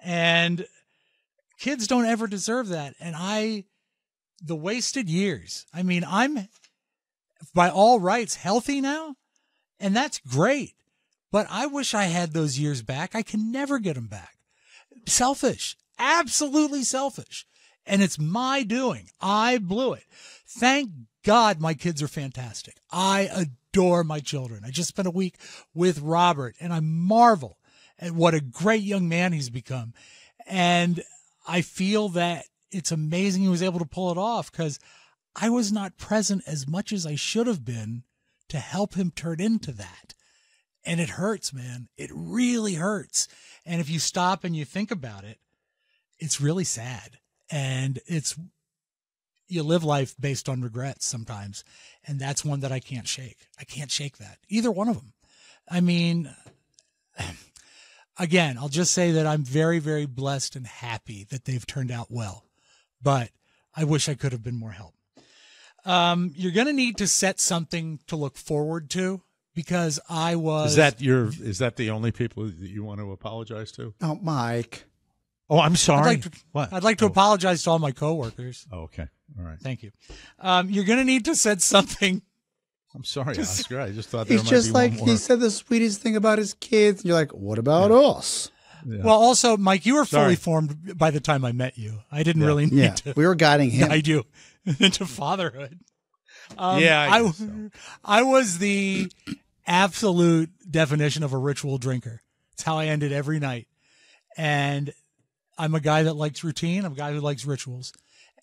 And kids don't ever deserve that. And I, the wasted years, I mean, I'm by all rights healthy now, and that's great. But I wish I had those years back. I can never get them back. Selfish, absolutely selfish. And it's my doing. I blew it. Thank God my kids are fantastic. I adore my children. I just spent a week with Robert and I marvel at what a great young man he's become. And I feel that it's amazing he was able to pull it off because I was not present as much as I should have been to help him turn into that. And it hurts, man. It really hurts. And if you stop and you think about it, it's really sad. And it's, you live life based on regrets sometimes. And that's one that I can't shake. I can't shake that. Either one of them. I mean, again, I'll just say that I'm very, very blessed and happy that they've turned out well. But I wish I could have been more help. Um, you're going to need to set something to look forward to because I was. Is that your? Is that the only people that you want to apologize to? Oh, Mike. Oh, I'm sorry. I'd like to, what? I'd like to oh. apologize to all my coworkers. Oh, okay. All right. Thank you. Um, you're going to need to set something. I'm sorry, Oscar. I just thought there He's might just be like one more. he said the sweetest thing about his kids. And you're like, what about us? Yeah. Well, also, Mike, you were fully formed by the time I met you. I didn't Yeah. really need Yeah, to we were guiding him. guide you into fatherhood. Um, Yeah, I I, so. I was the absolute definition of a ritual drinker. It's how I ended every night. And I'm a guy that likes routine. I'm a guy who likes rituals.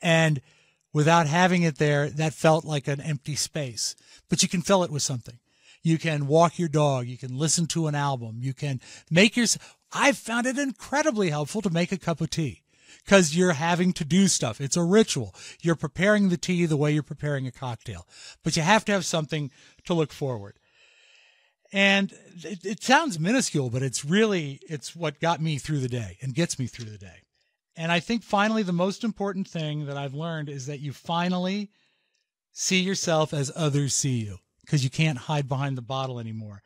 And without having it there, that felt like an empty space. But you can fill it with something. You can walk your dog. You can listen to an album. You can make your. I've found it incredibly helpful to make a cup of tea because you're having to do stuff. It's a ritual. You're preparing the tea the way you're preparing a cocktail, but you have to have something to look forward. And it, it sounds minuscule, but it's really, it's what got me through the day and gets me through the day. And I think finally, the most important thing that I've learned is that you finally see yourself as others see you because you can't hide behind the bottle anymore.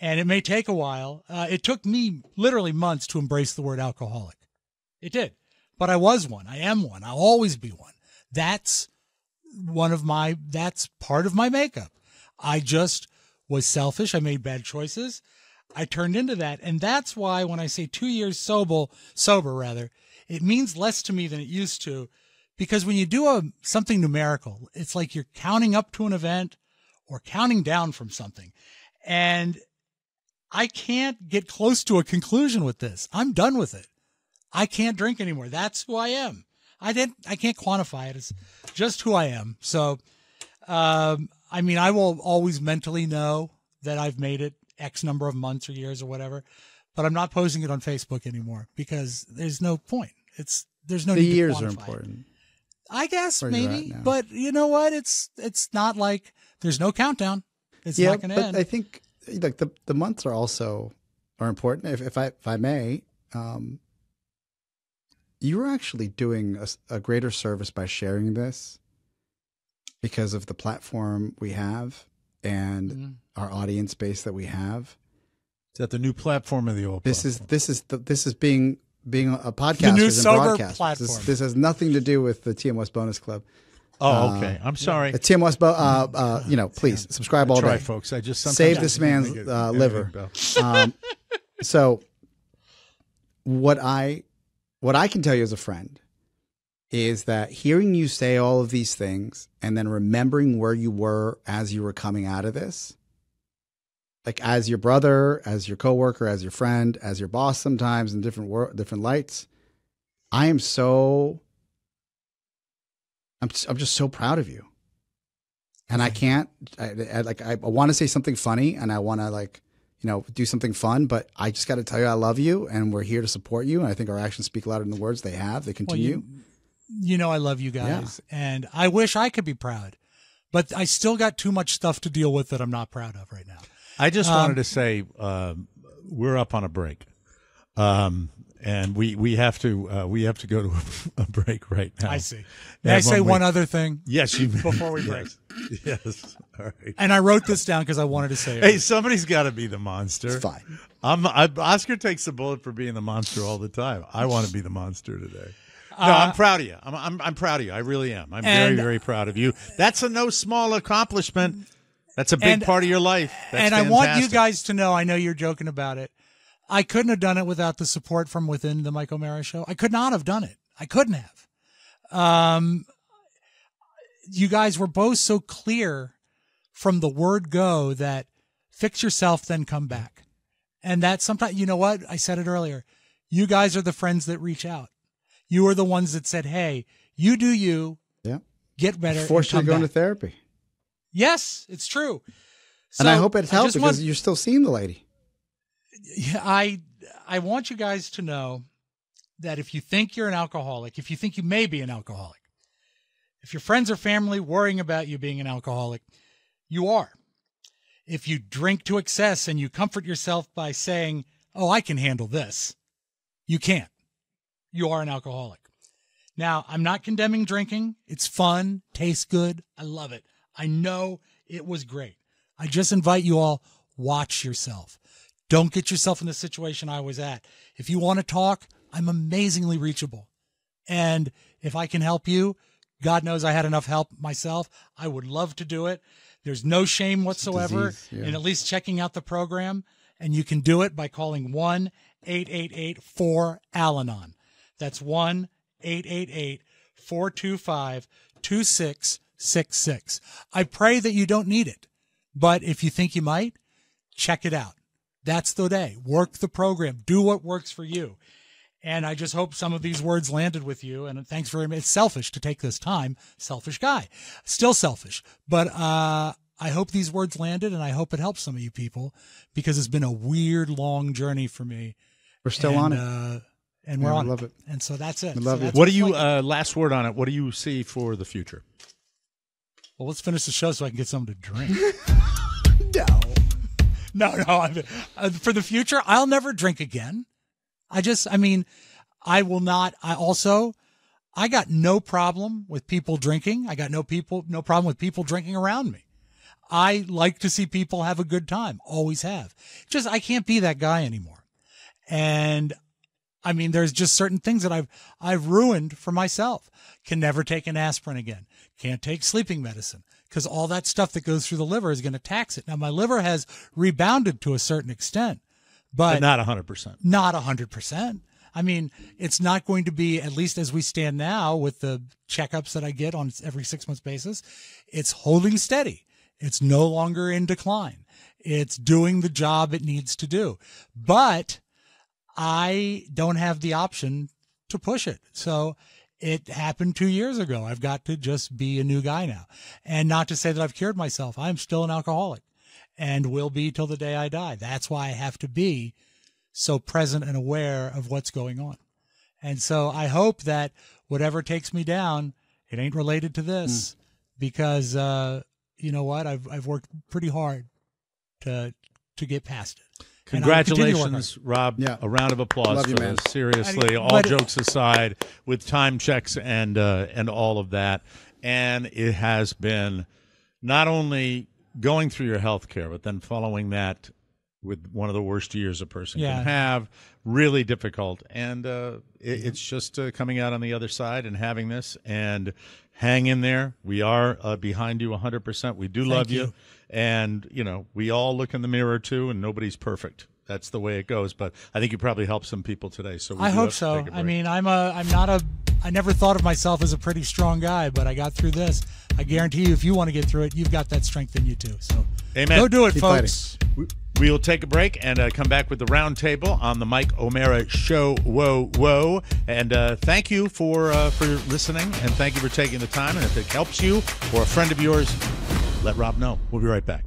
And it may take a while. Uh, it took me literally months to embrace the word alcoholic. It did. But I was one. I am one. I'll always be one. That's one of my, that's part of my makeup. I just was selfish. I made bad choices. I turned into that. And that's why when I say two years sober, sober rather, it means less to me than it used to. Because when you do a, something numerical, it's like you're counting up to an event or counting down from something. And I can't get close to a conclusion with this. I'm done with it. I can't drink anymore. That's who I am. I didn't, I can't quantify it. It's just who I am. So, um, I mean, I will always mentally know that I've made it X number of months or years or whatever, but I'm not posting it on Facebook anymore because there's no point. It's, there's no the need to years are it. important. I guess Where maybe, but you know what? It's, it's not like there's no countdown. It's yeah, not going to but end. I think like the the months are also are important. If if I if I may, um, you are actually doing a greater service by sharing this because of the platform we have and Mhm. our audience base that we have. Is that the new platform of the old? This is this is the, this is being being a podcaster new and sober broadcasters. platform. This, this has nothing to do with the TMOS Bonus Club. Oh, okay. I'm sorry. The TMOS, bo- uh, uh, you know, please subscribe all Try, day. folks. I just sometimes Save this man's, it- uh, liver. um, so what I what I can tell you as a friend is that hearing you say all of these things and then remembering where you were as you were coming out of this, like as your brother, as your coworker, as your friend, as your boss, sometimes in different wor- different lights, I am so. I'm I'm just so proud of you, and I can't. I, I like I, I want to say something funny, and I want to like you know, do something fun. But I just got to tell you, I love you, and we're here to support you. And I think our actions speak louder than the words. They have. They Well, continue. you, you know I love you guys, and I wish I could be proud, but I still got too much stuff to deal with that I'm not proud of right now. I just Um, wanted to say um, we're up on a break, um, and we we have to uh, we have to go to a, break right now. I see. May I say one we- other thing? Yes, you Before we break. Yes. yes. All right. And I wrote this down because I wanted to say it. Hey, somebody's got to be the monster. It's fine. I'm, I, Oscar takes the bullet for being the monster all the time. I want to be the monster today. No, Uh, I'm proud of you. I'm, I'm, I'm proud of you. I really am. I'm very, And- very proud of you. That's a no small accomplishment. That's a big And- part of your life. That's and I want you guys to know, I know you're joking about it. I couldn't have done it without the support from within the Mike O'Meara show. I could not have done it. I couldn't have. Um, you guys were both so clear from the word go that fix yourself, then come back. And that sometimes, you know what? I said it earlier. You guys are the friends that reach out. You are the ones that said, Hey, you do you, Yeah. get better. Forced you to go into therapy. Yes, it's true. and I hope it's I helped because want- you're still seeing the lady. I I want you guys to know that if you think you're an alcoholic, if you think you may be an alcoholic, if your friends or family worrying about you being an alcoholic, you are. If you drink to excess and you comfort yourself by saying, "Oh, I can handle this," you can't. You are an alcoholic. Now, I'm not condemning drinking. It's fun, tastes good. I love it. I know it was great. I just invite you all watch yourself. Don't get yourself in the situation I was at. If you want to talk, I'm amazingly reachable. And if I can help you, God knows I had enough help myself. I would love to do it. There's no shame whatsoever disease, yeah. in at least checking out the program. And you can do it by calling 1 888 4 Al-Anon. That's 1 888 425 2666. I pray that you don't need it, but if you think you might, check it out. That's the day. Work the program. Do what works for you. And I just hope some of these words landed with you. And thanks very much. It's selfish to take this time. Selfish guy. Still selfish. But uh, I hope these words landed and I hope it helps some of you people because it's been a weird, long journey for me. We're still and, on it. Uh, and we're Yeah, I love it. it. And so that's it. I love So it. What do you, uh, last word on it, what do you see for the future? well, let's finish the show so I can get something to drink. no. No, no. I'm, uh, for the future, I'll never drink again. I just, I mean, I will not. I also, I got no problem with people drinking. I got no people, no problem with people drinking around me. I like to see people have a good time. Always have. Just, I can't be that guy anymore. And I mean, there's just certain things that I've, I've ruined for myself. Can never take an aspirin again. Can't take sleeping medicine because all that stuff that goes through the liver is going to tax it. Now my liver has rebounded to a certain extent, but, But not 100%. not a hundred percent. I mean, it's not going to be at least as we stand now with the checkups that I get on every six months basis. It's holding steady. It's no longer in decline. It's doing the job it needs to do, but I don't have the option to push it. So it happened two years ago. I've got to just be a new guy now. And not to say that I've cured myself. I'm still an alcoholic and will be till the day I die. That's why I have to be so present and aware of what's going on. And so I hope that whatever takes me down, it ain't related to this because, uh, you know what? I've, I've worked pretty hard to, to get past it. And I will continue to work Congratulations, Robb. Yeah. A round of applause Love you, for man. this. Seriously, all but- jokes aside, with time checks and uh, and all of that, and it has been not only going through your health care, but then following that with one of the worst years a person Yeah. can have, really difficult. And uh, it, it's just uh, coming out on the other side and having this and hang in there. We are uh, behind you 100%. We do love you. you. And, you know, we all look in the mirror too, and nobody's perfect. That's the way it goes. But I think you probably helped some people today. So we I hope so. take a I break. mean, I'm a, I'm not a, I never thought of myself as a pretty strong guy, but I got through this. I guarantee you, if you want to get through it, you've got that strength in you too. So, Amen. go do it, Keep folks. We- We'll take a break and uh, come back with the roundtable on the Mike O'Meara Show. Whoa, whoa! And uh, thank you for uh, for listening, and thank you for taking the time. And if it helps you or a friend of yours, let Robb know. We'll be right back.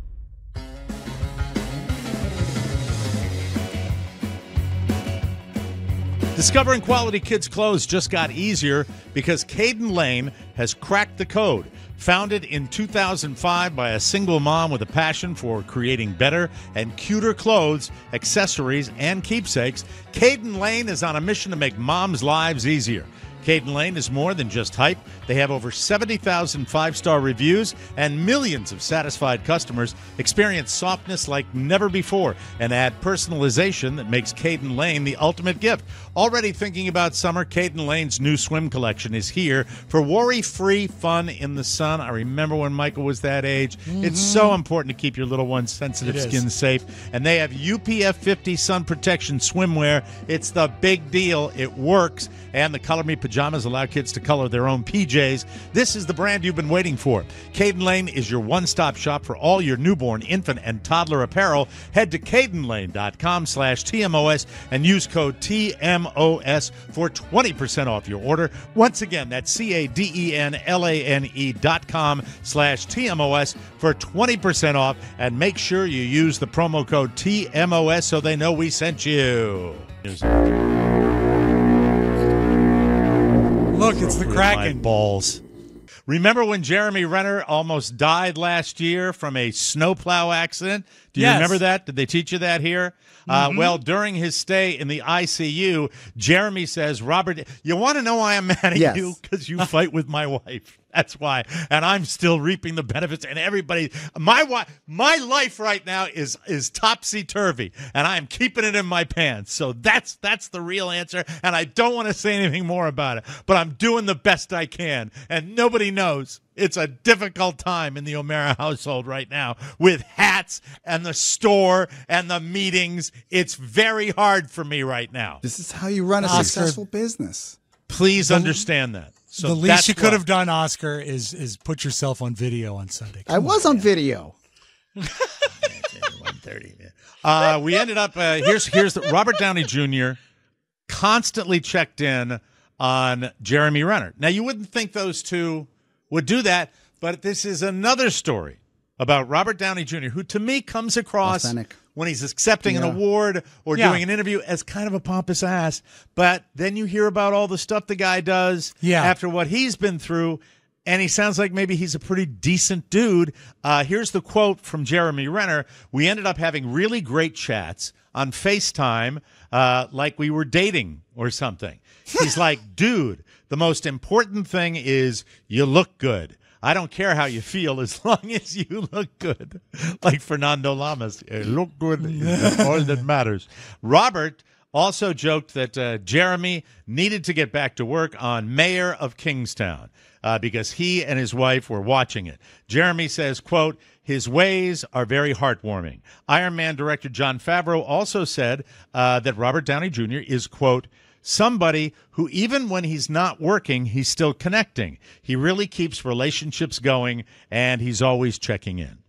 Discovering quality kids' clothes just got easier because Caden Lane has cracked the code. Founded in 2005 by a single mom with a passion for creating better and cuter clothes, accessories, and keepsakes, Caden Lane is on a mission to make moms' lives easier. Caden Lane is more than just hype. They have over 70,000 five star reviews and millions of satisfied customers experience softness like never before and add personalization that makes Caden Lane the ultimate gift. Already thinking about summer, Caden Lane's new swim collection is here for worry free fun in the sun. I remember when Michael was that age. It's mm-hmm. so important to keep your little one's sensitive skin safe. And they have UPF 50 sun protection swimwear. It's the big deal. It works. And the Color Me pajamas allow kids to color their own PJs. This is the brand you've been waiting for. Caden Lane is your one stop shop for all your newborn, infant, and toddler apparel. Head to cadenlane.com slash TMOS and use code TMOS for 20% off your order. Once again, that's C A D E N L A N E dot com slash TMOS for 20% off. And make sure you use the promo code TMOS so they know we sent you. Look, it's the My Kraken. balls. Remember when Jeremy Renner almost died last year from a snowplow accident? Do you Yes. remember that? Did they teach you that here? Uh, well, during his stay in the ICU, Jeremy says, Robert, you want to know why I'm mad at Yes. you? Because you fight with my wife. That's why. And I'm still reaping the benefits. And everybody, my wife, my life right now is is topsy turvy, and I am keeping it in my pants. So that's that's the real answer. And I don't want to say anything more about it, but I'm doing the best I can. And nobody knows. It's a difficult time in the O'Meara household right now with hats and the store and the meetings. It's very hard for me right now. This is how you run a Oscar- successful business. Please understand that. So the least you could what- have done, Oscar, is is put yourself on video on Sunday. I was on video. 130. man. Uh, we ended up uh, here's here's the, Robert Downey Jr. constantly checked in on Jeremy Renner. Now you wouldn't think those two would do that, but this is another story about Robert Downey Jr., who to me comes across Authentic. When he's accepting an award or Yeah. doing an interview as kind of a pompous ass. But then you hear about all the stuff the guy does Yeah. after what he's been through. And he sounds like maybe he's a pretty decent dude. Uh, here's the quote from Jeremy Renner. We ended up having really great chats on FaceTime, uh, like we were dating or something. He's like, dude, the most important thing is you look good. I don't care how you feel as long as you look good. Like Fernando Lamas, look good is all that matters. Robert also joked that uh, Jeremy needed to get back to work on Mayor of Kingstown uh, because he and his wife were watching it. Jeremy says, quote, his ways are very heartwarming. Iron Man director Jon Favreau also said uh, that Robert Downey Jr. is, quote, somebody who even when he's not working, he's still connecting. He really keeps relationships going and he's always checking in.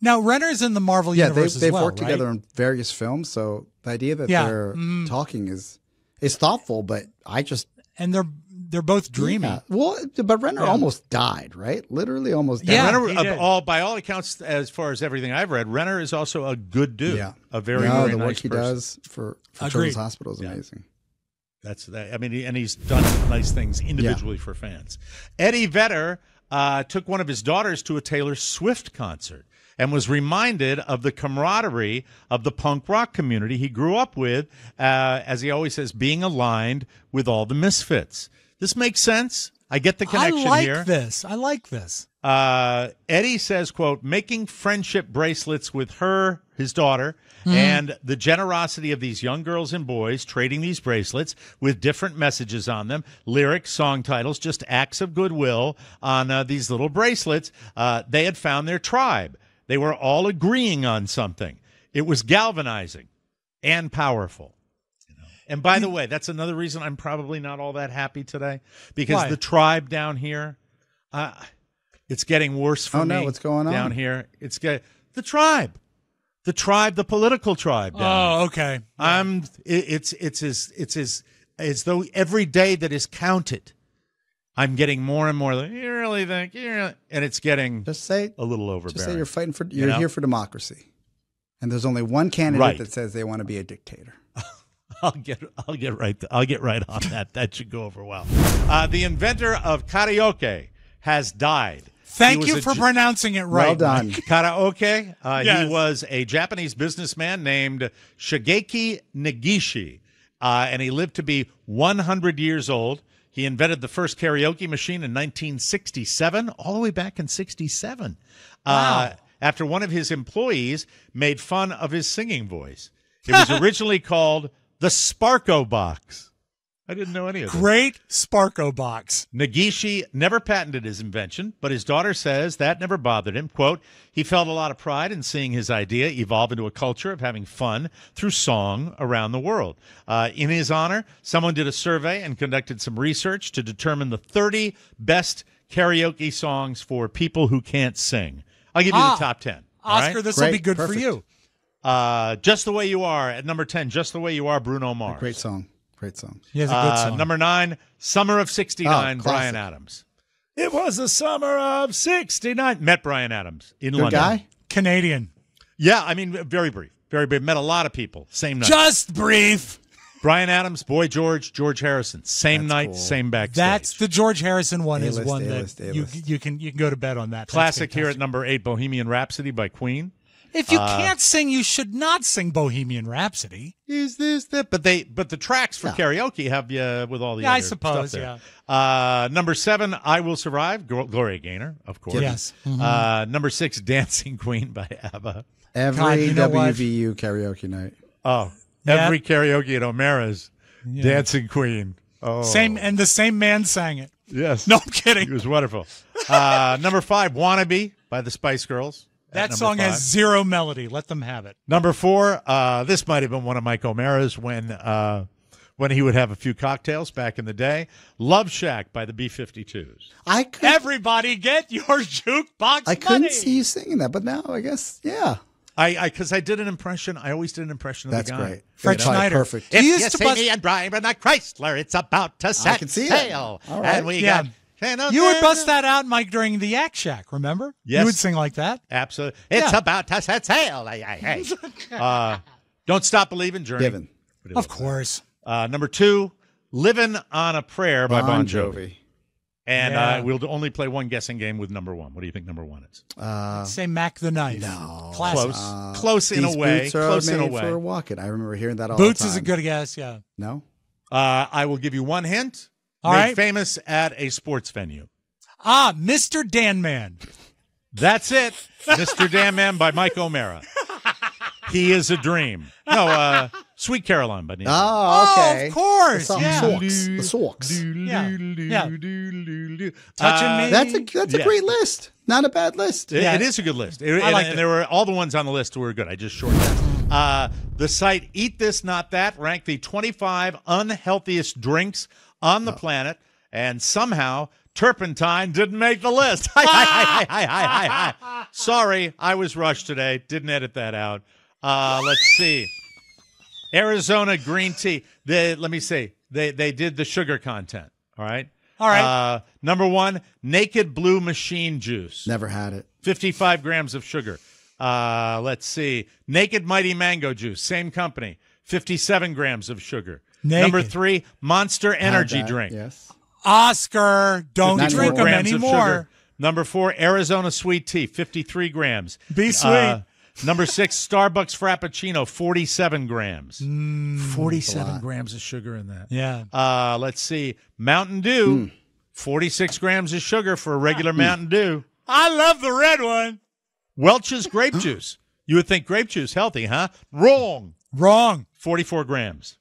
Now Renner's in the Marvel Yeah, they, universe as they've well, worked right? together in various films, so the idea that Yeah. they're talking is is thoughtful. But I just and they're they're both dreamy. Yeah. Well, but Renner almost died, right? Literally almost died. Yeah, Renner, he did. all by all accounts, as far as everything I've read, Renner is also a good dude. Yeah. a very no, very the nice work he person. does for, for Agreed. Children's Hospital is amazing. That's that. I mean, and he's done nice things individually for fans. Eddie Vedder uh, took one of his daughters to a Taylor Swift concert and was reminded of the camaraderie of the punk rock community he grew up with, uh, as he always says, being aligned with all the misfits. This makes sense. I get the connection here. I like here. this. I like this. uh, Eddie says, "quote Making friendship bracelets with her, his daughter, and the generosity of these young girls and boys trading these bracelets with different messages on them, lyrics, song titles, just acts of goodwill on uh, these little bracelets. Uh, they had found their tribe. They were all agreeing on something. It was galvanizing and powerful." And by the way, that's another reason I'm probably not all that happy today because Why? the tribe down here, uh, it's getting worse for Oh, me. no, what's going on? down here? It's get the tribe, the tribe, the political tribe. Down. Oh, okay. I'm. It, it's it's as it's as as though every day that is counted, I'm getting more and more. Like, you really think? You really? And it's getting Just say, a little overbearing. just say you're fighting for, you're know? here for democracy, and there's only one candidate Right. that says they want to be a dictator. I'll get I'll get right I'll get right on that. That should go over well. Uh, the inventor of karaoke has died. Thank you for J- pronouncing it right. well done. Karaoke. Uh, Yes. He was a Japanese businessman named Shigeichi Negishi, uh, and he lived to be 100 years old. He invented the first karaoke machine in 1967, all the way back in 67. Uh, after one of his employees made fun of his singing voice. It was originally called the Sparko Box. I didn't know any of this. Great Sparko box. Negishi never patented his invention, but his daughter says that never bothered him. Quote, he felt a lot of pride in seeing his idea evolve into a culture of having fun through song around the world. Uh, in his honor, someone did a survey and conducted some research to determine the 30 best karaoke songs for people who can't sing. I'll give you Ah, the top 10. all right? Oscar, this will be Great. good for you. Uh, Just the Way You Are at number 10, Just the Way You Are, Bruno Mars. Great song. Great song. He has a good Uh, song. number nine, Summer of 69, Oh, Bryan. Adams. It was the summer of 69. Met Bryan Adams in Good London. guy. Canadian. Yeah, I mean, very brief. Very brief. Met a lot of people. Same night. Just brief. Bryan Adams, Boy George, George Harrison. Same That's night, cool. same backstage. That's the George Harrison one is A-list, one A-list, that you A-list. you can you can go to bed on that. Classic here at number eight, Bohemian Rhapsody by Queen. If you can't sing, you should not sing Bohemian Rhapsody. Is this that? But they, but the tracks for karaoke have you with all the. Yeah, I suppose, stuff there. Uh, number seven, I Will Survive, Gloria Gaynor, of course. Yes. Uh, number six, Dancing Queen by ABBA. Every God, you know what? WVU karaoke night. Oh, Yeah. every karaoke at O'Meara's, Dancing Queen. Oh, Same and the same man sang it. Yes. No, I'm kidding. It kidding. was wonderful. Uh, number five, Wannabe by the Spice Girls. At That song five. has zero melody. Let them have it. Number four, uh, this might have been one of Mike O'Meara's when uh, when he would have a few cocktails back in the day. Love Shack by the B-52s. I could, Everybody get your jukebox I couldn't money. see you singing that, but now I guess yeah. I because I, did an impression. I always did an impression of That's the guy. great. Fred That's Schneider. Perfect. You If used you to see bust- me and Brian, driving a Chrysler, it's about to set can see it. sail. All right. And we Yeah. got You would bust that out, Mike, during the Yak Shack. Remember? Yes. You would sing like that. Absolutely. It's Yeah. about to set sail. Hey, hey, hey. uh, don't stop believing. Journey. Given. Of course. Uh, number two, "Living on a Prayer" by Bon, Jovi. And Yeah. uh, we'll only play one guessing game with number one. What do you think number one is? Uh, Say Mac the Knife. no. Classic. Close, close in a way. Boots are Close in a made way. for walking. I remember hearing that all Boots the time. Boots is a good guess, yeah. No. Uh, I will give you one hint. All Made right. famous at a sports venue. Ah, Mr. Dan Man. That's it, Mr. Damn Man by Mike O'Meara. He is a dream. No, uh, Sweet Caroline by Neil. Oh, okay. of course. The song yeah. Socks. The Socks. Yeah. Yeah. Touching Touching me. That's a that's a Yeah. great list. Not a bad list. It, Yeah. it is a good list. It- I and, and there were all the ones on the list were good. I just shortened that. Uh, the site Eat This Not That ranked the 25 unhealthiest drinks on the planet, and somehow turpentine didn't make the list. Hi, hi, hi, hi, hi, hi, hi. Sorry, I was rushed today. Didn't edit that out. Uh, let's see. Arizona green tea. They, let me see. They they did the sugar content. All right. All right. Uh, number one, Naked Blue Machine Juice. Never had it. 55 grams of sugar. Uh, let's see. Naked Mighty Mango Juice, same company, 57 grams of sugar. Naked. Number three, Monster Energy that, drink, Yes. Oscar, don't 94 drink them anymore. Number four, Arizona Sweet Tea, 53 grams. Be sweet. Uh, number six, Starbucks Frappuccino, 47 grams. 47 grams of sugar in that. yeah. Uh, let's see. Mountain Dew, 46 grams of sugar for a regular Mountain Dew. I love the red one. Welch's grape juice. You would think grape juice healthy, huh? Wrong. Wrong. 44 grams.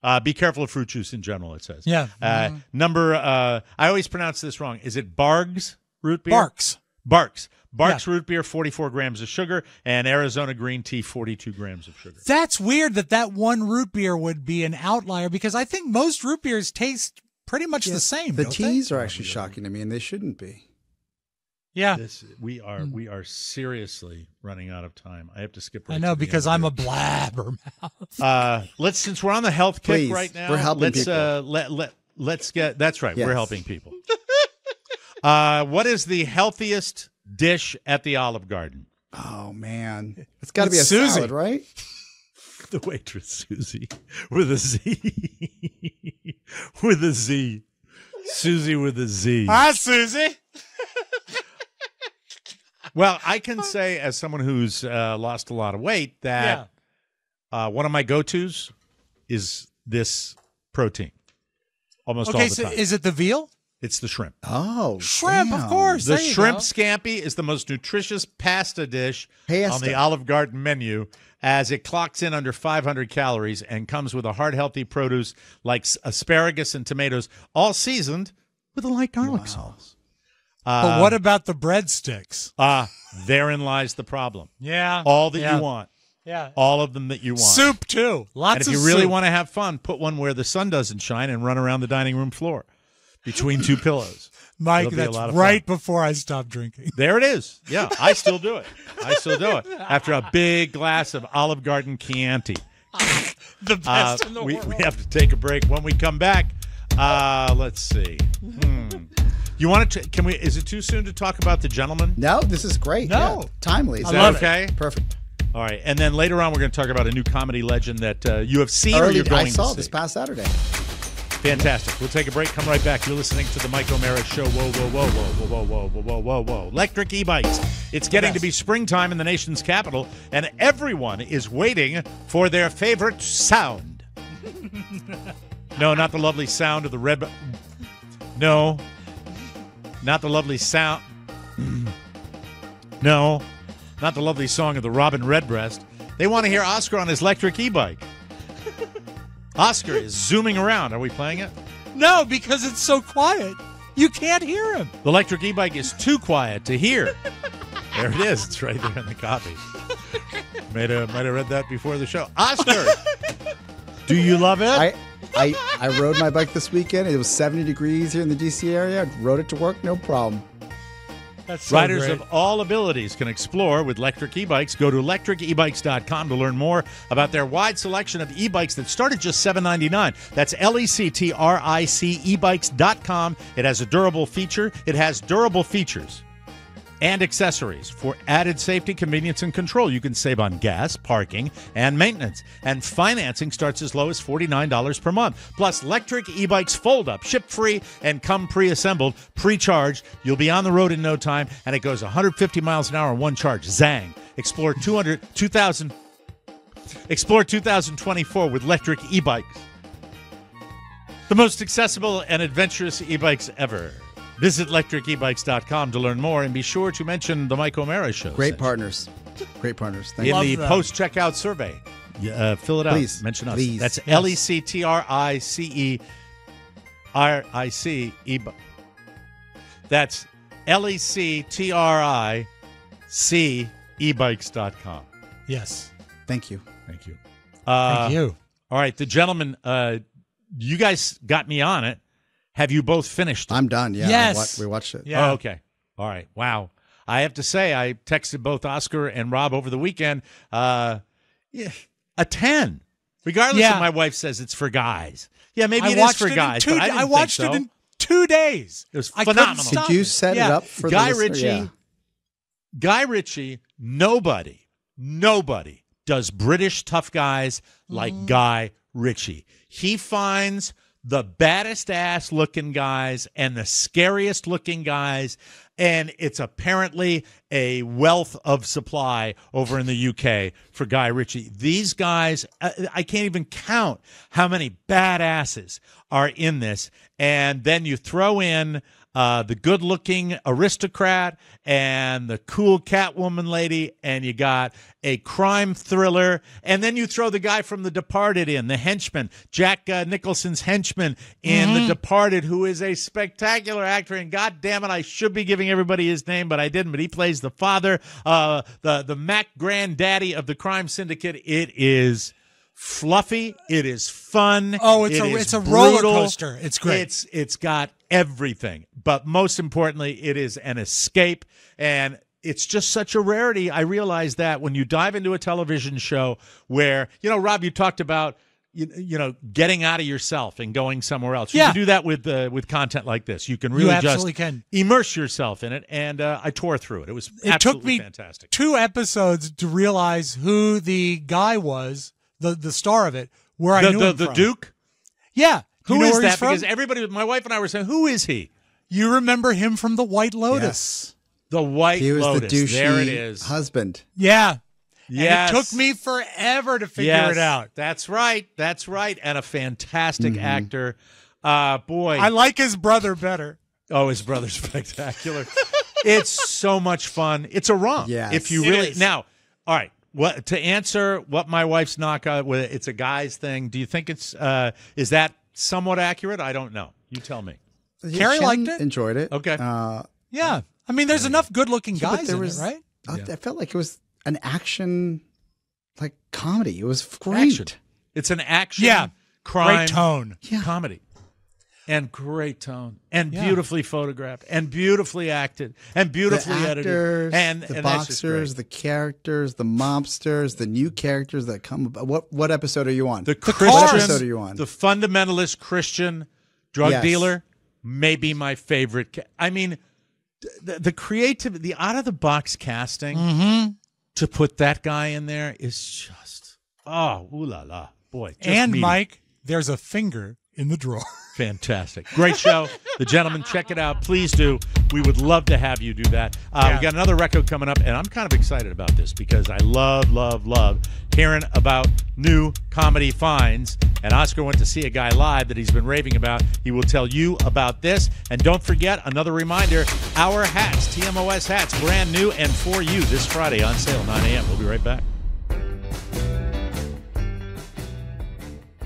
Uh, be careful of fruit juice in general, it says. Yeah. Uh, number, uh, I always pronounce this wrong. Is it Bargs root beer? Barq's. Barq's. Barq's root beer, 44 grams of sugar, and Arizona green tea, 42 grams of sugar. That's weird that that one root beer would be an outlier because I think most root beers taste pretty much the same. The don't they? teas are actually shocking to me, and they shouldn't be. Yeah. This we are we are seriously running out of time. I have to skip. Right I know the because I'm here. a blabbermouth. Uh, let's since we're on the health kick right now. we're helping let's, people. Uh, let let let's get. That's right. We're helping people. uh, what is the healthiest dish at the Olive Garden? Oh man, it's got to be a Susie. salad, right? The waitress Susie with a Z. with a Z. Susie with a Z. Hi, Susie. Well, I can say as someone who's uh, lost a lot of weight that uh, one of my go-tos is this protein. Almost Okay, all the so time. is it the veal? it's the shrimp. Oh, Shrimp, of course. The There you shrimp go. scampi is the most nutritious pasta dish Pasta. on the Olive Garden menu as it clocks in under 500 calories and comes with a heart healthy produce like s- asparagus and tomatoes, all seasoned with a light garlic sauce. But what about the breadsticks? Ah, therein lies the problem. Yeah. All that yeah, you want, Yeah. all of them that you want. Soup too. Lots of soup. and if of you really soup. want to have fun, put one where the sun doesn't shine and run around the dining room floor between two pillows. Mike, It'll that's right before I stopped drinking. There it is. Yeah, I still do it. I still do it after a big glass of Olive Garden Chianti. The Uh, best in the we, world. we have to take a break. When we come back, uh, let's see. Hmm. You want to? Can we? Is it too soon to talk about the gentleman? No, this is great. No. Yeah, timely. Is I that love it. okay? Perfect. All right, and then later on, we're going to talk about a new comedy legend that uh, you have seen or you're going I saw to this see. past Saturday. Fantastic. We'll take a break. Come right back. You're listening to the Mike O'Meara Show. Whoa, whoa, whoa, whoa, whoa, whoa, whoa, whoa, whoa, whoa. Electric e-bikes. It's getting to be springtime in the nation's capital, and everyone is waiting for their favorite sound. no, not the lovely sound of the red. No, not the lovely sound. no, not the lovely song of the Robin Redbreast. They want to hear Oscar on his electric e-bike. Oscar is zooming around. Are we playing it? No, because it's so quiet. You can't hear him. The electric e-bike is too quiet to hear. there it is. It's right there in the copy. Might have, might have read that before the show. Oscar, do you love it? I, I I rode my bike this weekend. It was 70 degrees here in the DC area. I rode it to work, no problem. That's so Riders great. of all abilities can explore with electric e-bikes. Go to lectricebikes.com to learn more about their wide selection of e-bikes that start at just $7.99. That's L-E-C-T-R-I-C ebikes.com. It has a durable feature. It has durable features and accessories for added safety, convenience, and control. You can save on gas, parking, and maintenance. And financing starts as low as $49 per month. Plus, electric e bikes fold up, ship free, and come pre assembled, pre charged. You'll be on the road in no time, and it goes 150 miles an hour in one charge. Zang. Explore 200, 2000. Explore 2024 with electric e bikes. The most accessible and adventurous e bikes ever. Visit lectricebikes.com to learn more and be sure to mention the Mike O'Meara show. Great sent you. partners. Great partners. Thank In you. Love the post checkout survey. Uh, fill it out. Please. Mention us. Please. That's Yes. L E C T R I C E R I C E. That's L E C T R I C ebikes.com. Yes. Thank you. Thank you. Uh, Thank you. All right, the gentleman, uh, you guys got me on it. Have you both finished it? I'm done. Yeah. Yes. We, wa- we watched it. Yeah. Oh, okay. All right. Wow. I have to say, I texted both Oscar and Robb over the weekend. Uh, yeah, a ten, regardless Yeah. of my wife says it's for guys. Yeah, maybe I it is for it guys, two. but I, didn't think watched so. it in two days. It was phenomenal. Did you it. set Yeah. it up for Guy the? Ritchie. Yeah. Guy Ritchie. Nobody, nobody does British tough guys like Mm. Guy Ritchie. He finds the baddest ass looking guys and the scariest looking guys. And it's apparently a wealth of supply over in the UK for Guy Ritchie. These guys, I, can't even count how many badasses are in this. And then you throw in uh, the good looking aristocrat and the cool Catwoman lady, and you got a crime thriller. And then you throw the guy from The Departed in, the henchman, Jack uh, Nicholson's henchman in The Departed, who is a spectacular actor. And God damn it, I should be giving everybody his name, but I didn't. But he plays the father, uh, the, the Mac granddaddy of the crime syndicate. It is fluffy. It is fun. Oh, it's it a- it's a roller coaster. It's great. It's it's got everything, but most importantly, it is an escape, and it's just such a rarity. I realize that when you dive into a television show where you know, Robb, you talked about. You, you know, getting out of yourself and going somewhere else. You Yeah. can do that with uh, with content like this. You can really absolutely just can. immerse yourself in it. And uh, I tore through it. It was It took me fantastic. two episodes to realize who the guy was, the the star of it, where I The knew the, him the from. Duke. Yeah. Who you know is that? Because everybody, my wife and I were saying, who is he? you remember him from the White Lotus. The White He was Lotus. the douchey there it is. husband. Yeah. Yeah. It took me forever to figure Yes, it out. That's right. That's right. And a fantastic actor. Uh, boy. I like his brother better. oh, his brother's spectacular. it's so much fun. It's a romp. Yes. If you really now, all right. What to answer what my wife's knockout with? It's a guy's thing. Do you think it's uh, is that somewhat accurate? I don't know. You tell me. Carrie Shannon liked it? Enjoyed it. Okay. Uh, Yeah. I mean, there's enough good looking but guys there in was- it, right? I, I felt like it was an action, like comedy. It was great. Action. It's an action. Yeah. Crime. Great tone. comedy. And great tone, and Yeah. beautifully photographed, and beautifully acted, and The beautifully edited, and the and that's just great. boxers, the characters, the mobsters, the new characters that come. ab- What what episode are you on? The what episode are you on? the fundamentalist Christian drug Yes. dealer, may be my favorite. I mean, the, the creative, the out of the box casting Mm-hmm. to put that guy in there is just oh, ooh la la, boy. just and meaty. Mike, there's a finger in the drawer. Fantastic. Great show. the gentlemen, check it out. Please do. We would love to have you do that. Uh, Yeah. We got another record coming up, and I'm kind of excited about this because I love, love, love hearing about new comedy finds. And Oscar went to see a guy live that he's been raving about. He will tell you about this. And don't forget, another reminder our hats, TMOS hats, brand new and for you this Friday on sale, 9 a.m. We'll be right back.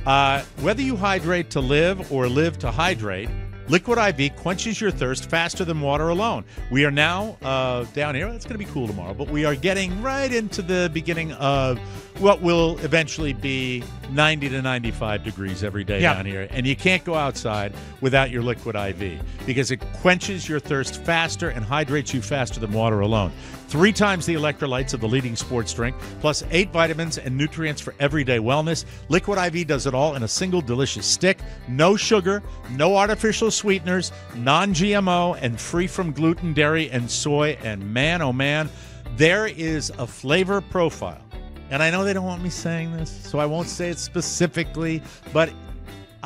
Uh, whether you hydrate to live or live to hydrate, Liquid IV quenches your thirst faster than water alone. We are now uh, down here. It's going to be cool tomorrow, but we are getting right into the beginning of what will eventually be 90 to 95 degrees every day Yeah. down here. And you can't go outside without your Liquid IV because it quenches your thirst faster and hydrates you faster than water alone. Three times the electrolytes of the leading sports drink, plus eight vitamins and nutrients for everyday wellness. Liquid IV does it all in a single delicious stick. No sugar, no artificial sweeteners, non GMO, and free from gluten, dairy, and soy. And man, oh man, there is a flavor profile. And I know they don't want me saying this, so I won't say it specifically, but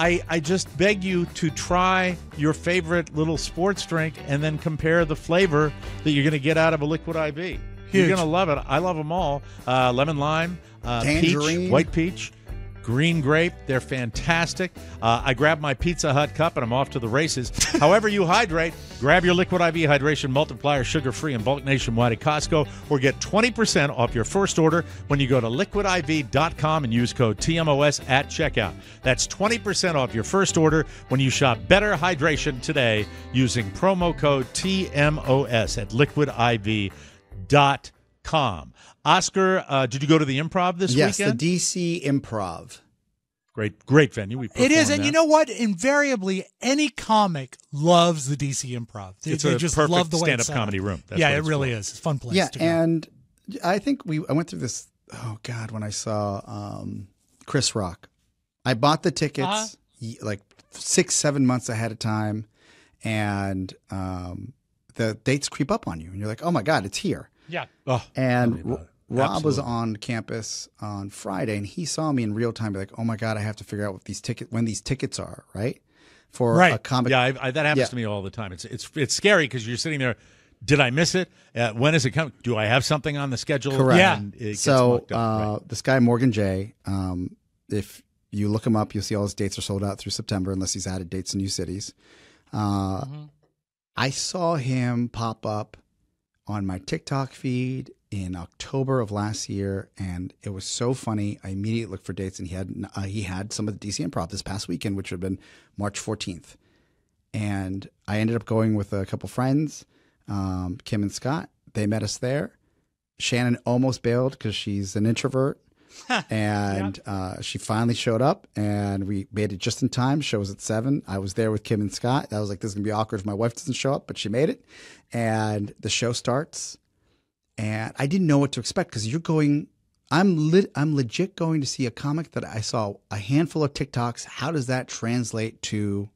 I, I just beg you to try your favorite little sports drink and then compare the flavor that you're going to get out of a liquid IV. You're going to love it. I love them all. Uh, lemon lime, uh, peach, white peach, green grape. They're fantastic. Uh, I grab my Pizza Hut cup and I'm off to the races. However, you hydrate, grab your Liquid IV Hydration Multiplier sugar free and bulk nationwide at Costco or get 20% off your first order when you go to liquidiv.com and use code TMOS at checkout. That's 20% off your first order when you shop Better Hydration today using promo code TMOS at liquidiv.com. Oscar, uh, did you go to the improv this yes, weekend? the DC Improv. Great, great venue. We It is, performed and you know what? Invariably, any comic loves the DC Improv. They, It's they a just perfect love the stand-up comedy room. That's yeah, it really for. is. It's a fun place. Yeah, to go. and I think we I went through this. Oh God, when I saw um, Chris Rock, I bought the tickets Uh-huh. like six, seven months ahead of time, and um, the dates creep up on you, and you're like, oh my God, it's here. Yeah, Oh, And tell me about R- it. Robb was on campus on Friday, and he saw me in real time. Be like, "Oh my god, I have to figure out what these ticket when these tickets are right for Right. a comic." Yeah, I, I, that happens Yeah. to me all the time. It's it's it's scary because you're sitting there. Did I miss it? Uh, when is it coming? Do I have something on the schedule? Correct. Yeah. And it so up. uh, Right. this guy Morgan Jay Um, if you look him up, you'll see all his dates are sold out through September, unless he's added dates in new cities. Uh, I saw him pop up on my TikTok feed in October of last year, and it was so funny. I immediately looked for dates, and he had uh, he had some of the DC Improv this past weekend, which would have been March 14th. And I ended up going with a couple friends, um, Kim and Scott. They met us there. Shannon almost bailed because she's an introvert. and uh, she finally showed up and we made it just in time. Show was at seven. I was there with Kim and Scott. I was like, this is going to be awkward if my wife doesn't show up, but she made it. And the show starts. And I didn't know what to expect because you're going, I'm, lit, I'm legit going to see a comic that I saw a handful of TikToks. How does that translate to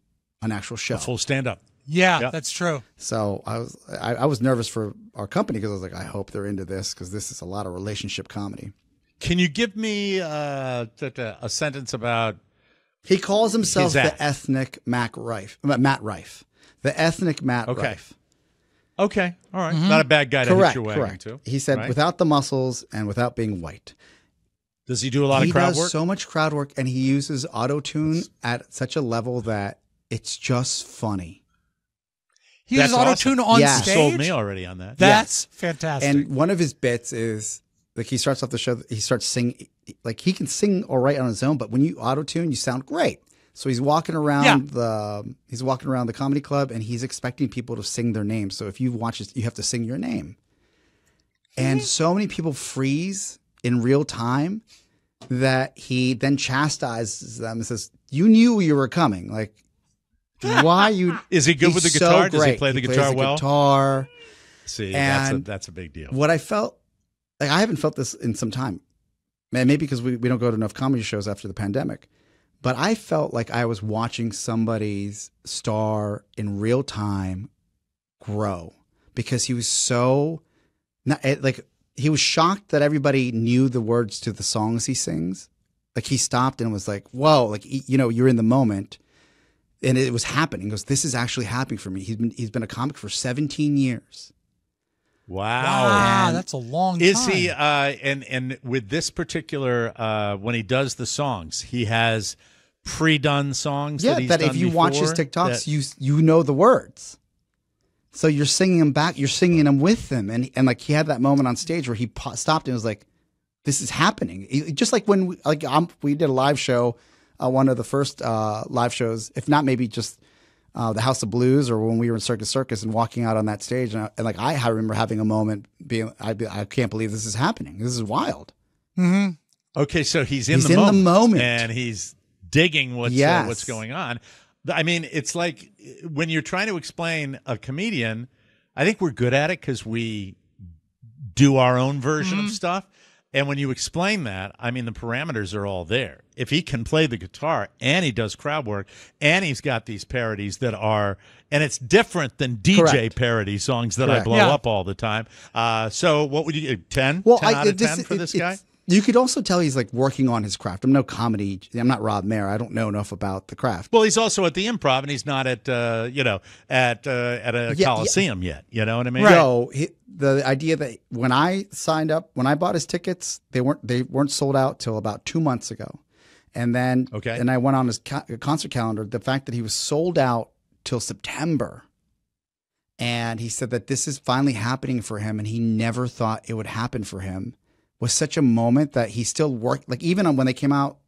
an actual show? A full stand up. yeah, Yeah. that's true. So I was I, I was nervous for our company because I was like, I hope they're into this because this is a lot of relationship comedy. Can you give me uh, t- t- a sentence about? He calls himself His ass. the ethnic Mac Rife, uh, Matt Rife, the ethnic Matt Okay. Rife. Okay, all right. Not a bad guy to correct, hit your wagon correct. too. He said right? without the muscles and without being white. Does he do a lot he of crowd does work? so much crowd work, and he uses auto tune at such a level that it's just funny. He That's uses auto tune awesome. on Yeah. You stage. sold me already on that. That's fantastic. And one of his bits is like he starts off the show. He starts singing like he can sing all right on his own, but when you auto tune, you sound great. So he's walking around Yeah. the he's walking around the comedy club, and he's expecting people to sing their name. So if you watch it, you have to sing your name. And mm-hmm. so many people freeze in real time that he then chastises them and says, "You knew you were coming. Like, why you?" Is he good with the so guitar? Does he play the plays guitar the well? Guitar. See, that's a, And- that's a big deal. What I felt, like I haven't felt this in some time. Maybe because we, we don't go to enough comedy shows after the pandemic. But I felt like I was watching somebody's star in real time grow because he was so not it- like he was shocked that everybody knew the words to the songs he sings. Like he stopped and was like, "Whoa!" Like you know, you're in the moment, and it was happening. He goes, "This is actually happening for me." He's been he's been a comic for 17 years. Wow. wow, that's a long Is time. he uh and and with this particular uh when he does the songs, he has pre-done songs yeah, that he's that if you watch his TikToks, that- you you know the words. So you're singing them back. You're singing them with them, and and like he had that moment on stage where he pa- stopped and was like, "This is happening." He- just like when we, like I'm, we did a live show, uh, one of the first uh, live shows, if not maybe just uh, the House of Blues or when we were in Circus Circus and walking out on that stage, and, I, and like I, I remember having a moment being, I be, I can't believe this is happening. This is wild. Okay, so he's in, He's the, in the moment, moment. and he's digging what's uh, what's going on. I mean, it's like when you're trying to explain a comedian. I think we're good at it because we do our own version Mm-hmm. of stuff. And when you explain that, I mean, the parameters are all there. If he can play the guitar and he does crowd work and he's got these parodies that are, and it's different than DJ Correct. parody songs that I blow Yeah. up all the time. Uh, so what would you, 10? Well, 10 I, out of this- 10 for it- this guy? You could also tell he's like working on his craft. I'm no comedy. I'm not Rob Mayer. I don't know enough about the craft. Well, he's also at the Improv, and he's not at uh, you know at uh, at a yeah. Coliseum yet. You know what I mean? No, he, the idea that when I signed up, when I bought his tickets, they weren't they weren't sold out till about two months ago, and then Okay. and I went on his ca- concert calendar. The fact that he was sold out till September, and he said that this is finally happening for him, and he never thought it would happen for him. Was such a moment that he still worked. Like even when they came out,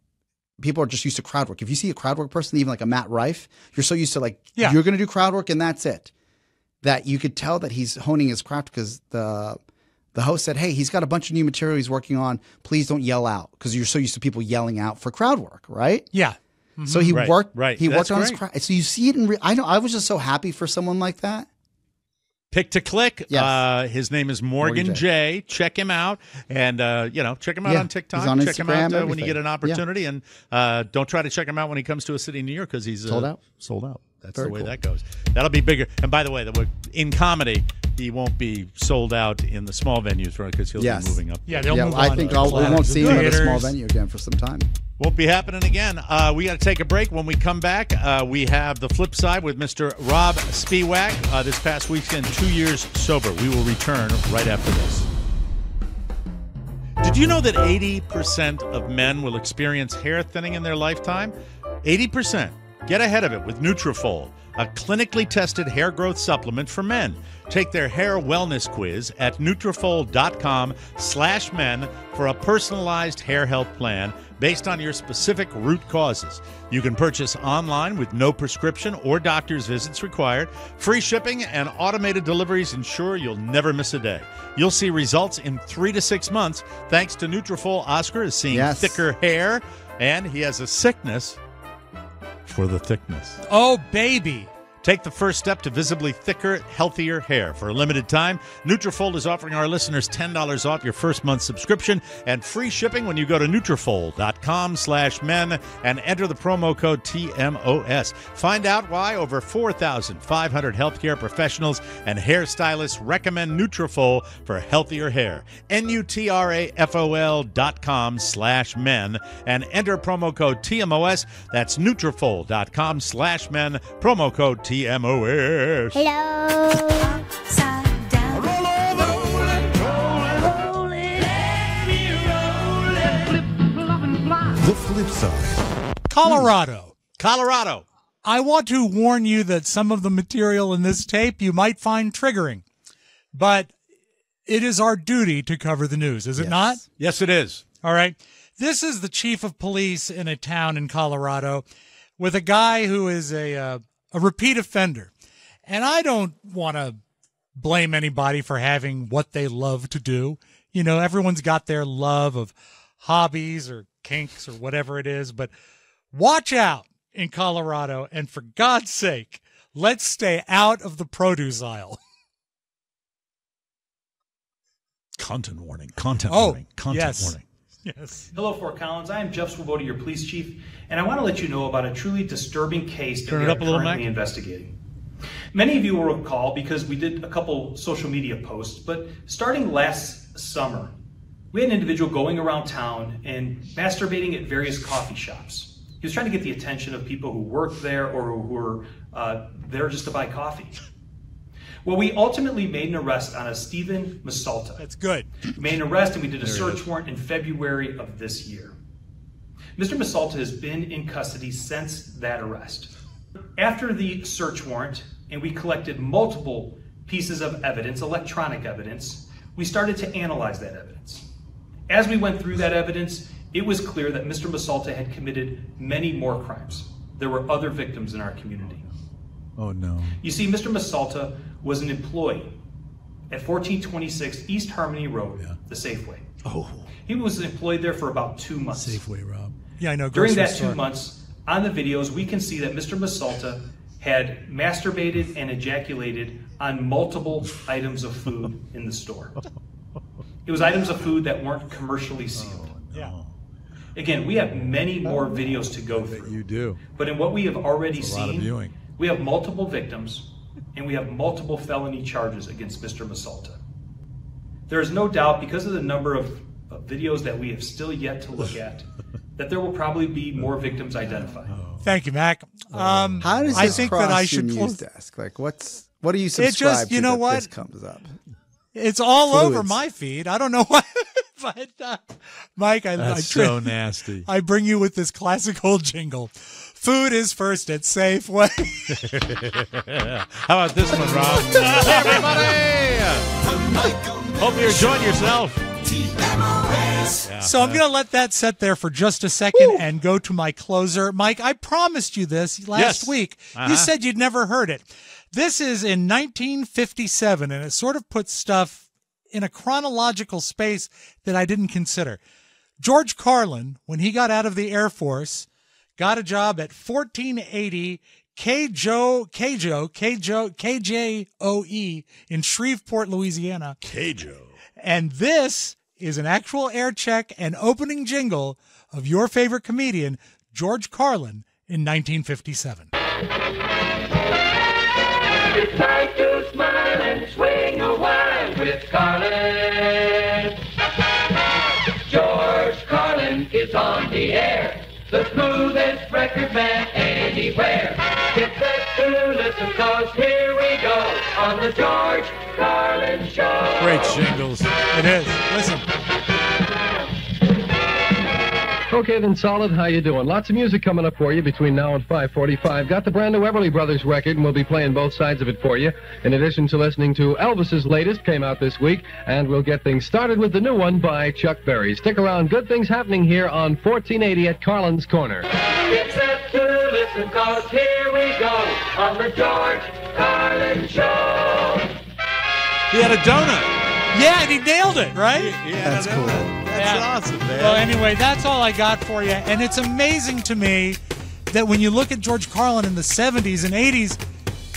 people are just used to crowd work. If you see a crowd work person, even like a Matt Rife, you're so used to like Yeah. you're going to do crowd work and that's it. That you could tell that he's honing his craft because the the host said, "Hey, he's got a bunch of new material he's working on. Please don't yell out because you're so used to people yelling out for crowd work, right?" yeah. So he Right, worked. right. He That's worked on his crowd. So you see it in. Re- I know. I was just so happy for someone like that. Pick to click. Yes. Uh, his name is Morgan, Morgan Jay Check him out, and uh, you know, check him out Yeah, on TikTok. he's on check him out uh, when you get an Yeah. opportunity, and uh, don't try to check him out when he comes to a city in New York because he's uh, Sold out. Sold out. That's Very the way cool. that goes. That'll be bigger. And by the way, the, in comedy, he won't be sold out in the small venues, right? Because he'll Yes. be moving up. Yeah, they'll yeah, move I on think to I'll, we won't see him at a small venue again for some time. Won't be happening again. Uh, we got to take a break. When we come back, uh, we have the flip side with Mr. Robb Spewak. Uh, this past weekend, two years sober. We will return right after this. Did you know that 80% of men will experience hair thinning in their lifetime? 80%. Get ahead of it with Nutrafol, a clinically tested hair growth supplement for men. Take their hair wellness quiz at Nutrafol.com slash men for a personalized hair health plan based on your specific root causes. You can purchase online with no prescription or doctor's visits required. Free shipping and automated deliveries ensure you'll never miss a day. You'll see results in three to six months thanks to Nutrafol. Oscar is seeing Yes. thicker hair, and he has a sickness for the thickness. Oh, baby. Take the first step to visibly thicker, healthier hair. For a limited time, Nutrafol is offering our listeners $10 off your first month subscription and free shipping when you go to Nutrafol.com slash men and enter the promo code TMOS. Find out why over 4,500 healthcare professionals and hairstylists recommend Nutrafol for healthier hair. N-U-T-R-A-F-O-L dot com slash men and enter promo code TMOS. That's Nutrafol.com slash men, promo code TMOS. PMOS. Hello. The flip side. Colorado. Colorado. I want to warn you that some of the material in this tape you might find triggering, but it is our duty to cover the news, is it yes. not? Yes, it is. All right. This is the chief of police in a town in Colorado with a guy who is a uh, a repeat offender. And I don't want to blame anybody for having what they love to do. You know, everyone's got their love of hobbies or kinks or whatever it is, but watch out in Colorado and for God's sake, let's stay out of the produce aisle. Content warning. Content Oh, warning. Content yes. warning. Yes. Hello, Fort Collins. I am Jeff Swoboda, your police chief, and I want to let you know about a truly disturbing case that Turn we are up a little, currently investigating. Many of you will recall because we did a couple social media posts, but starting last summer, we had an individual going around town and masturbating at various coffee shops. He was trying to get the attention of people who worked there or who were uh, there just to buy coffee. Well, we ultimately made an arrest on a Stephen Masalta. That's good. We made an arrest and we did a search warrant in February of this year. Mr. Masalta has been in custody since that arrest. After the search warrant, and we collected multiple pieces of evidence, electronic evidence, we started to analyze that evidence. As we went through that evidence, it was clear that Mr. Masalta had committed many more crimes. There were other victims in our community. Oh, no. You see, Mr. Masalta was an employee at 1426 East Harmony Road, the Safeway. Oh. He was employed there for about two months. Safeway, Robb. Yeah, I know. During grocery that store. two months, on the videos, we can see that Mr. Masalta had masturbated and ejaculated on multiple items of food in the store. It was items of food that weren't commercially oh, sealed. Yeah. Again, we have many more videos to go through. You do. But in what we have already That's a lot of seen, we have multiple victims and we have multiple felony charges against Mr. Masalta. There is no doubt, because of the number of, of videos that we have still yet to look at, that there will probably be more victims identified. Thank you, Mac. Um, How does I this think cross that I your should news close. desk? Like, what's what do you subscribe just- you to know that what? This comes up. It's all over my feed. I don't know why, but uh, Mike, I, I, That's tri- so nasty. I bring you with this classic old jingle. Food is first at Safeway. How about this one, Robb? hey, everybody! Hope you're enjoying yourself. so I'm going to let that set there for just a second and go to my closer. Mike, I promised you this last Yes. week. Uh-huh. You said you'd never heard it. This is in 1957, and it sort of puts stuff in a chronological space that I didn't consider. George Carlin, when he got out of the Air Force, got a job at 1480 KJO, KJO, KJO, KJOE E in Shreveport, Louisiana. KJO. And this is an actual air check and opening jingle of your favorite comedian, George Carlin, in 1957. It's time to smile and swing a while with Carlin. The smoothest record man anywhere. Get set to listen, cause here we go on the George Carlin Show. Great jingles. It is. Listen. Okay then, Solid, how you doing? Lots of music coming up for you between now and 545. Got the brand new Everly Brothers record, and we'll be playing both sides of it for you. In addition to listening to Elvis's latest, came out this week, and we'll get things started with the new one by Chuck Berry. Stick around, good things happening here on 1480 at Carlin's Corner. Get set to listen, cause here we go on the George Carlin Show. He had a donut. Yeah, and he nailed it, right? Yeah, That's cool. That's Yeah. awesome, man. Well, anyway, that's all I got for you. And it's amazing to me that when you look at George Carlin in the 70s and 80s,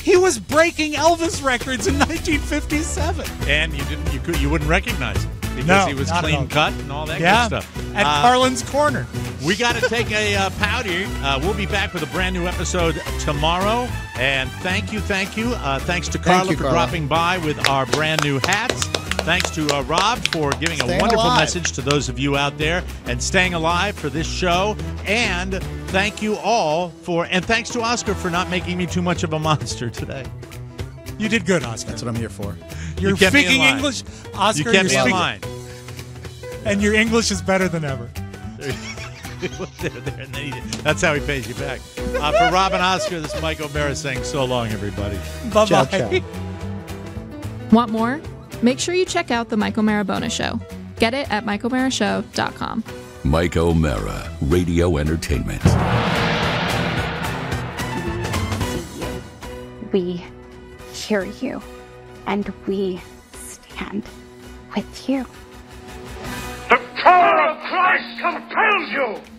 he was breaking Elvis records in 1957. and you didn't, you could, you wouldn't recognize him because No, he was not at all. clean cut and all that Yeah, good stuff. at Uh, Carlin's Corner. We got to take a uh, powder. Uh, we'll be back with a brand new episode tomorrow. And thank you, thank you. Uh, thanks to Carla you, for Carla. dropping by with our brand new hats. Thanks to uh, Robb for giving a wonderful alive. message to those of you out there and staying alive for this show. And thank you all for, and thanks to Oscar for not making me too much of a monster today. You did good, Oscar. That's what I'm here for. You're You kept me in speaking line. English, Oscar. you kept me you're in speaking- line. and your English is better than ever. There, there, and then he- that's how he pays you back. Uh, for Robin Oscar, this is Mike O'Meara saying so long, everybody. Bye Ciao, bye. ciao. Want more? Make sure you check out the Mike O'Meara Bonus Show. Get it at mikeomearashow.com. Mike O'Meara, Radio Entertainment. We hear you and we stand with you. The power of Christ compels you!